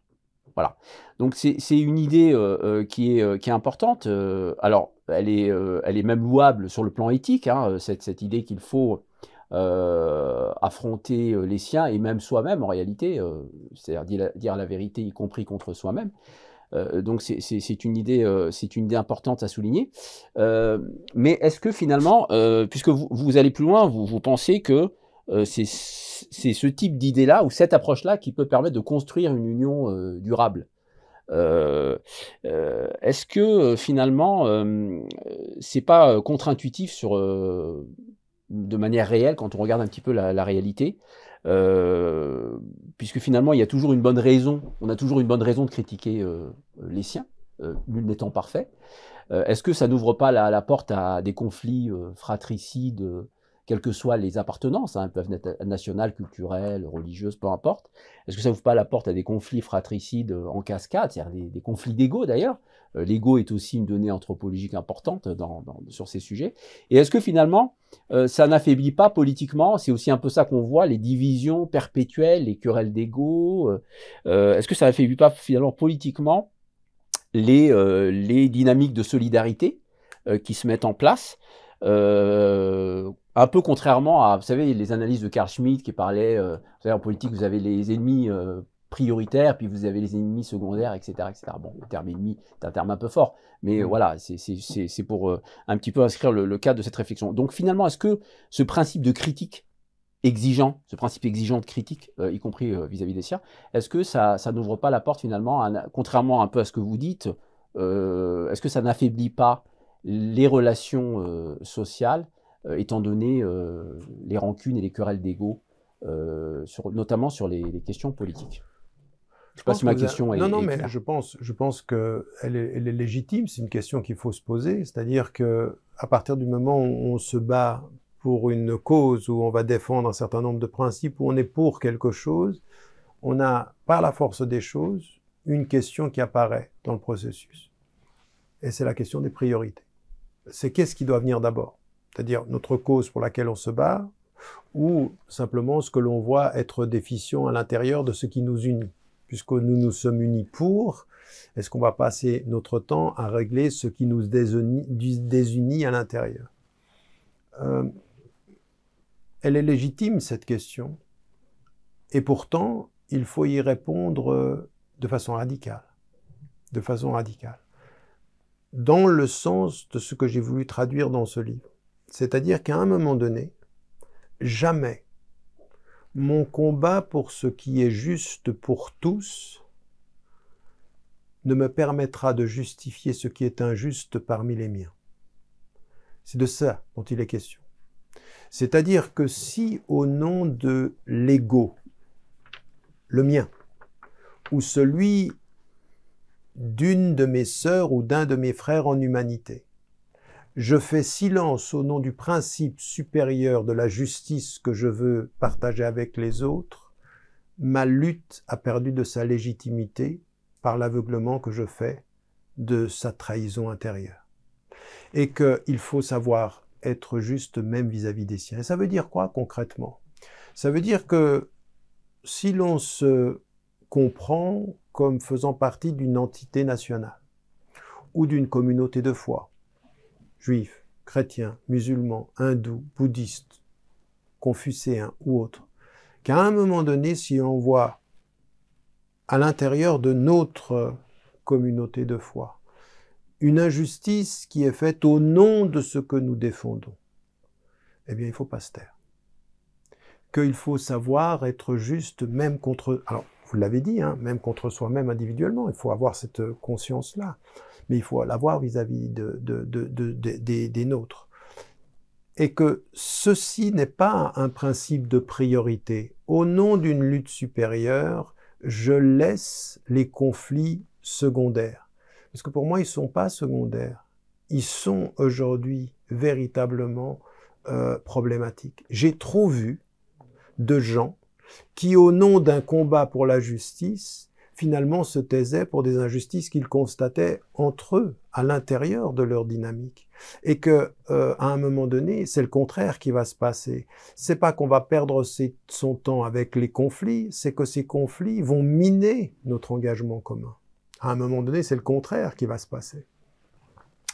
Voilà. Donc c'est une idée euh, euh, qui, est, euh, qui, est, importante. alors, elle est, elle est même louable sur le plan éthique, hein, cette, cette, idée qu'il faut affronter les siens et même soi-même en réalité, c'est-à-dire dire, dire, la vérité y compris contre soi-même. Euh, donc c'est une, idée, euh, une idée importante à souligner. Euh, mais est-ce que finalement, puisque vous, allez plus loin, vous, vous pensez que c'est ce type d'idée-là ou cette approche-là qui peut permettre de construire une union durable? Est-ce que finalement, c'est pas contre-intuitif de manière réelle quand on regarde un petit peu la réalité euh, puisque finalement il y a toujours une bonne raison, on a toujours une bonne raison de critiquer euh, les siens, euh, nul n'étant parfait. Est-ce que ça n'ouvre pas la, porte à des conflits fratricides, quelles que soient les appartenances, hein, peuvent être nationales, culturelles, religieuses, peu importe Est-ce que ça n'ouvre pas la porte à des conflits fratricides en cascade, c'est-à-dire des conflits d'ego d'ailleurs? Euh, l'ego est aussi une donnée anthropologique importante sur ces sujets. Et est-ce que finalement, euh, ça n'affaiblit pas politiquement? C'est aussi un peu ça qu'on voit, les divisions perpétuelles, les querelles d'ego. Euh, est-ce que ça n'affaiblit pas finalement politiquement les dynamiques de solidarité qui se mettent en place? Un peu contrairement à, vous savez, les analyses de Carl Schmitt qui parlait, vous savez, en politique, vous avez les ennemis prioritaires, puis vous avez les ennemis secondaires, etc. etc. Bon, le terme ennemi est un terme un peu fort, mais mmh. voilà, c'est pour un petit peu inscrire le, le cadre de cette réflexion. Donc finalement, est-ce que ce principe de critique exigeant, ce principe exigeant de critique, euh, y compris euh, vis-à-vis des siens, est-ce que ça, n'ouvre pas la porte finalement, contrairement un peu à ce que vous dites, euh, est-ce que ça n'affaiblit pas les relations sociales, étant donné les rancunes et les querelles d'ego, notamment sur les, questions politiques je ne sais pas si ma question est. Non, non, mais je pense, je pense qu'elle est, elle est légitime. C'est une question qu'il faut se poser. C'est-à-dire que à partir du moment où on se bat pour une cause, où on va défendre un certain nombre de principes, où on est pour quelque chose, on a, par la force des choses, une question qui apparaît dans le processus. Et c'est la question des priorités. C'est qu'est-ce qui doit venir d'abord? C'est-à-dire notre cause pour laquelle on se bat, ou simplement ce que l'on voit être déficient à l'intérieur de ce qui nous unit. Puisque nous nous sommes unis pour, est-ce qu'on va passer notre temps à régler ce qui nous désunit, à l'intérieur? Euh, elle est légitime, cette question. Et pourtant, il faut y répondre euh, de façon radicale. De façon radicale. Dans le sens de ce que j'ai voulu traduire dans ce livre. C'est-à-dire qu'à un moment donné, jamais mon combat pour ce qui est juste pour tous ne me permettra de justifier ce qui est injuste parmi les miens. C'est de ça dont il est question. C'est-à-dire que si au nom de l'ego, le mien, ou celui d'une de mes sœurs ou d'un de mes frères en humanité, je fais silence au nom du principe supérieur de la justice que je veux partager avec les autres, ma lutte a perdu de sa légitimité par l'aveuglement que je fais de sa trahison intérieure. Et qu'il faut savoir être juste même vis-à-vis des siens. Et ça veut dire quoi concrètement? Ça veut dire que si l'on se comprend comme faisant partie d'une entité nationale ou d'une communauté de foi, juifs, chrétiens, musulmans, hindous, bouddhistes, confucéens ou autres, qu'à un moment donné, si on voit à l'intérieur de notre communauté de foi une injustice qui est faite au nom de ce que nous défendons, eh bien, il ne faut pas se taire. Qu'il faut savoir être juste même contre... Alors, vous l'avez dit, hein, même contre soi-même individuellement, il faut avoir cette conscience-là, mais il faut l'avoir vis-à-vis de, des, des nôtres. Et que ceci n'est pas un principe de priorité. Au nom d'une lutte supérieure, je laisse les conflits secondaires. Parce que pour moi, ils ne sont pas secondaires. Ils sont aujourd'hui véritablement euh, problématiques. J'ai trop vu de gens qui, au nom d'un combat pour la justice, finalement se taisaient pour des injustices qu'ils constataient entre eux, à l'intérieur de leur dynamique. Et que, euh, à un moment donné, c'est le contraire qui va se passer. C'est pas qu'on va perdre son temps avec les conflits, c'est que ces conflits vont miner notre engagement commun à un moment donné, c'est le contraire qui va se passer.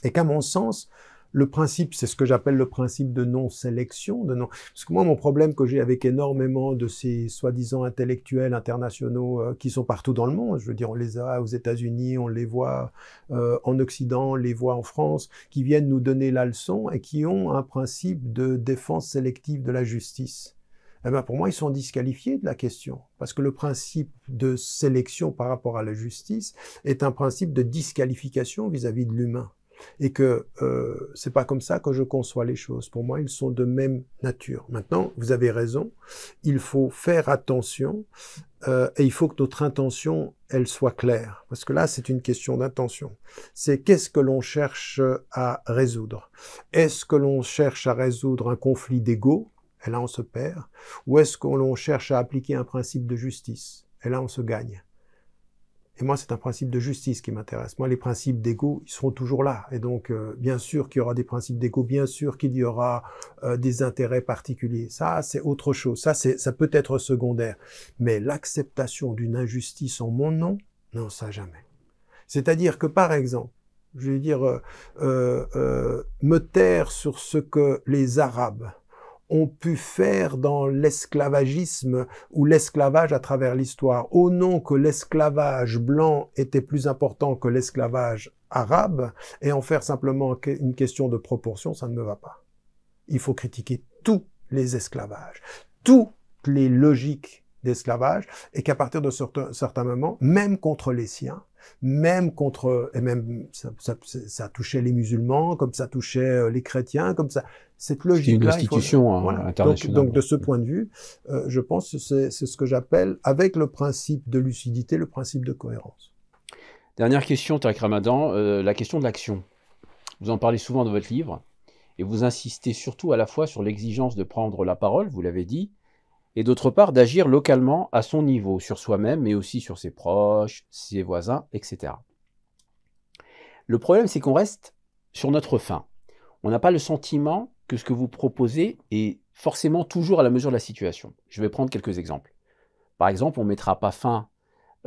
Et qu'à mon sens, le principe, c'est ce que j'appelle le principe de non-sélection, de non. Parce que moi, mon problème que j'ai avec énormément de ces soi-disant intellectuels internationaux euh, qui sont partout dans le monde, je veux dire, on les a aux États-Unis, on les voit euh, en Occident, on les voit en France, qui viennent nous donner la leçon et qui ont un principe de défense sélective de la justice eh ben pour moi, ils sont disqualifiés de la question. Parce que le principe de sélection par rapport à la justice est un principe de disqualification vis-à-vis de l'humain. Et que euh, c'est pas comme ça que je conçois les choses. Pour moi, ils sont de même nature. Maintenant, vous avez raison. Il faut faire attention euh, et il faut que notre intention, elle soit claire. Parce que là, c'est une question d'intention. C'est qu'est-ce que l'on cherche à résoudre? Est-ce que l'on cherche à résoudre un conflit d'ego? Et là on se perd, ou est-ce qu'on cherche à appliquer un principe de justice? Et là on se gagne. Et moi, c'est un principe de justice qui m'intéresse. Moi, les principes d'ego, ils seront toujours là. Et donc, euh, bien sûr qu'il y aura des principes d'ego, bien sûr qu'il y aura euh, des intérêts particuliers. Ça, c'est autre chose. Ça, c'est, ça peut être secondaire. Mais l'acceptation d'une injustice en mon nom, non, ça jamais. C'est-à-dire que, par exemple, je vais dire, euh, euh, euh, me taire sur ce que les Arabes ont pu faire dans l'esclavagisme ou l'esclavage à travers l'histoire, au nom que l'esclavage blanc était plus important que l'esclavage arabe, et en faire simplement une question de proportion, ça ne me va pas. Il faut critiquer tous les esclavages, toutes les logiques d'esclavage, et qu'à partir de certains, certains moments, même contre les siens, même contre, et même ça, ça, ça, touchait les musulmans, comme ça touchait euh, les chrétiens, comme ça. Cette logique-là. une institution hein, internationale. Donc, donc, de ce point de vue, euh, je pense que c'est ce que j'appelle, avec le principe de lucidité, le principe de cohérence. Dernière question, Tariq Ramadan, euh, la question de l'action. Vous en parlez souvent dans votre livre, et vous insistez surtout à la fois sur l'exigence de prendre la parole, vous l'avez dit, et d'autre part d'agir localement à son niveau, sur soi-même, mais aussi sur ses proches, ses voisins, etc. Le problème, c'est qu'on reste sur notre fin. On n'a pas le sentiment que ce que vous proposez est forcément toujours à la mesure de la situation. Je vais prendre quelques exemples. Par exemple, on ne mettra pas fin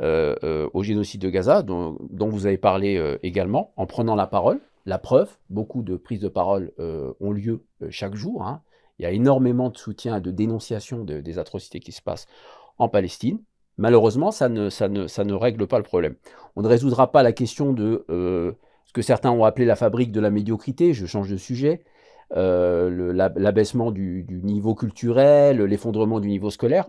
euh, euh, au génocide de Gaza, dont, vous avez parlé euh, également, en prenant la parole. La preuve, beaucoup de prises de parole ont lieu chaque jour. Hein. Il y a énormément de soutien et de dénonciation des atrocités qui se passent en Palestine. Malheureusement, ça ne, règle pas le problème. On ne résoudra pas la question de euh, ce que certains ont appelé la fabrique de la médiocrité, je change de sujet, euh, l'abaissement du, niveau culturel, l'effondrement du niveau scolaire.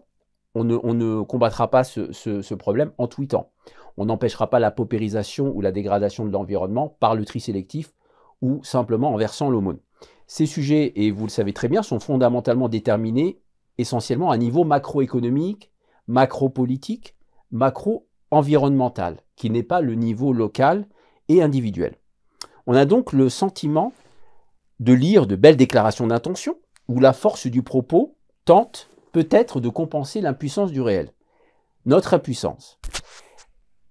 On ne, combattra pas ce, ce, problème en tweetant. On n'empêchera pas la paupérisation ou la dégradation de l'environnement par le tri sélectif ou simplement en versant l'aumône. Ces sujets, et vous le savez très bien, sont fondamentalement déterminés essentiellement à niveau macroéconomique, macro-politique, macro-environnemental, qui n'est pas le niveau local et individuel. On a donc le sentiment de lire de belles déclarations d'intention, où la force du propos tente peut-être de compenser l'impuissance du réel. Notre impuissance.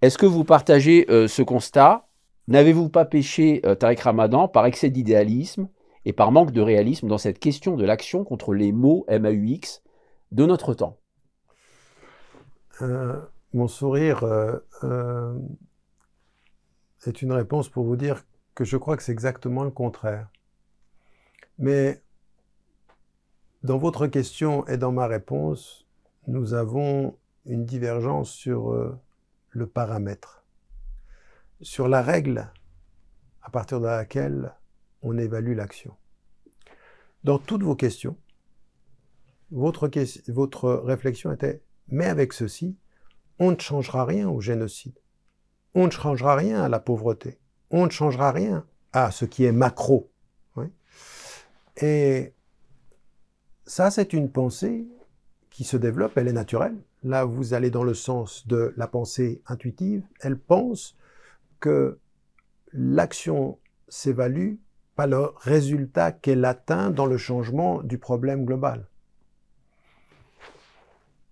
Est-ce que vous partagez euh, ce constat? N'avez-vous pas péché, euh, Tariq Ramadan, par excès d'idéalisme et par manque de réalisme dans cette question de l'action contre les mots MAUX de notre temps euh, Mon sourire euh, euh, est une réponse pour vous dire que je crois que c'est exactement le contraire. Mais dans votre question et dans ma réponse, nous avons une divergence sur le paramètre, sur la règle à partir de laquelle on évalue l'action. Dans toutes vos questions, votre, votre réflexion était, mais avec ceci, on ne changera rien au génocide. On ne changera rien à la pauvreté. On ne changera rien à ce qui est macro. Et ça, c'est une pensée qui se développe, elle est naturelle. Là, vous allez dans le sens de la pensée intuitive. Elle pense que l'action s'évalue pas le résultat qu'elle atteint dans le changement du problème global.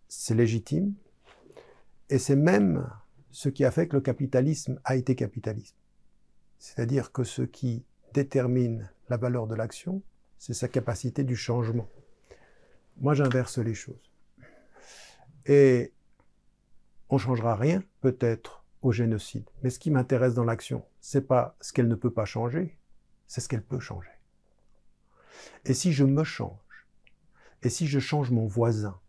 C'est légitime et c'est même ce qui a fait que le capitalisme a été capitalisme. C'est-à-dire que ce qui détermine la valeur de l'action, c'est sa capacité du changement. Moi, j'inverse les choses. Et on changera rien, peut-être, au génocide. Mais ce qui m'intéresse dans l'action, c'est pas ce qu'elle ne peut pas changer, c'est ce qu'elle peut changer. Et si je me change, et si je change mon voisin,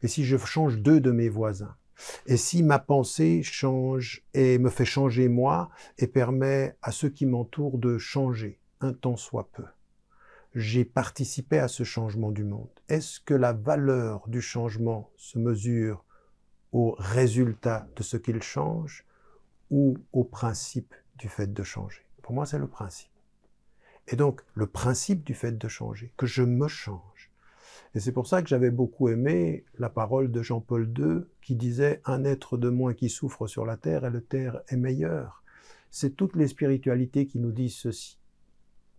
et si je change deux de mes voisins, et si ma pensée change et me fait changer moi et permet à ceux qui m'entourent de changer, un temps soit peu, j'ai participé à ce changement du monde. Est-ce que la valeur du changement se mesure au résultat de ce qu'il change ou au principe du fait de changer? Pour moi, c'est le principe. Et donc, le principe du fait de changer, que je me change. Et c'est pour ça que j'avais beaucoup aimé la parole de Jean-Paul II qui disait un être de moins qui souffre sur la terre et le terre est meilleur. C'est toutes les spiritualités qui nous disent ceci.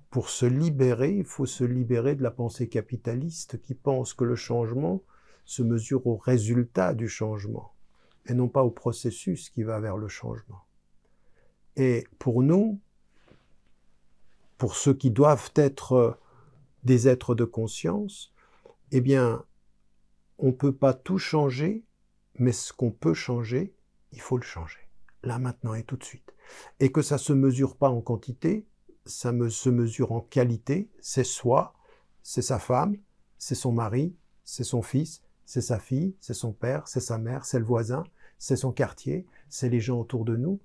Pour se libérer, il faut se libérer de la pensée capitaliste qui pense que le changement se mesure au résultat du changement et non pas au processus qui va vers le changement. Et pour nous, pour ceux qui doivent être euh, des êtres de conscience, eh bien, on ne peut pas tout changer, mais ce qu'on peut changer, il faut le changer. Là, maintenant et tout de suite. et que ça se mesure pas en quantité, ça se mesure en qualité. C'est soi, c'est sa femme, c'est son mari, c'est son fils, c'est sa fille, c'est son père, c'est sa mère, c'est le voisin, c'est son quartier, c'est les gens autour de nous,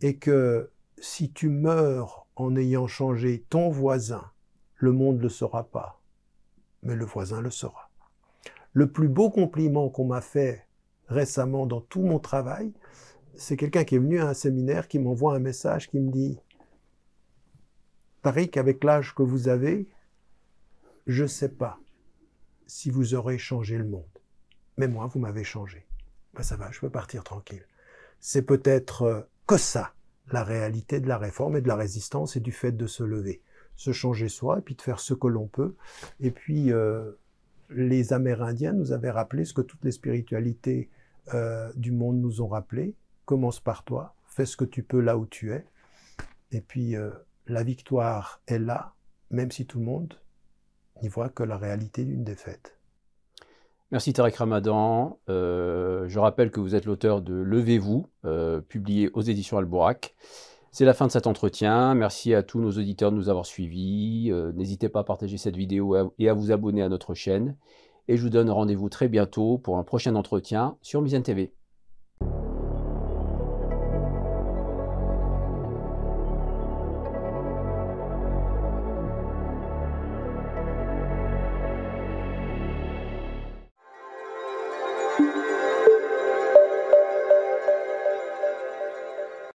et que si tu meurs en ayant changé ton voisin, le monde ne le saura pas, mais le voisin le saura. Le plus beau compliment qu'on m'a fait récemment dans tout mon travail, c'est quelqu'un qui est venu à un séminaire qui m'envoie un message qui me dit Tariq, avec l'âge que vous avez, je ne sais pas si vous aurez changé le monde. Mais moi, vous m'avez changé. Ben, ça va, je peux partir tranquille. C'est peut-être euh, que ça, la réalité de la réforme et de la résistance et du fait de se lever. Se changer soi et puis de faire ce que l'on peut. Et puis, euh, les Amérindiens nous avaient rappelé ce que toutes les spiritualités euh, du monde nous ont rappelé. Commence par toi, fais ce que tu peux là où tu es. Et puis, euh, la victoire est là, même si tout le monde n'y voit que la réalité d'une défaite. Merci Tarek Ramadan. Euh, je rappelle que vous êtes l'auteur de Levez-vous, publié aux éditions Alborac. C'est la fin de cet entretien. Merci à tous nos auditeurs de nous avoir suivis. Euh, n'hésitez pas à partager cette vidéo et à vous abonner à notre chaîne. Et je vous donne rendez-vous très bientôt pour un prochain entretien sur Mise TV.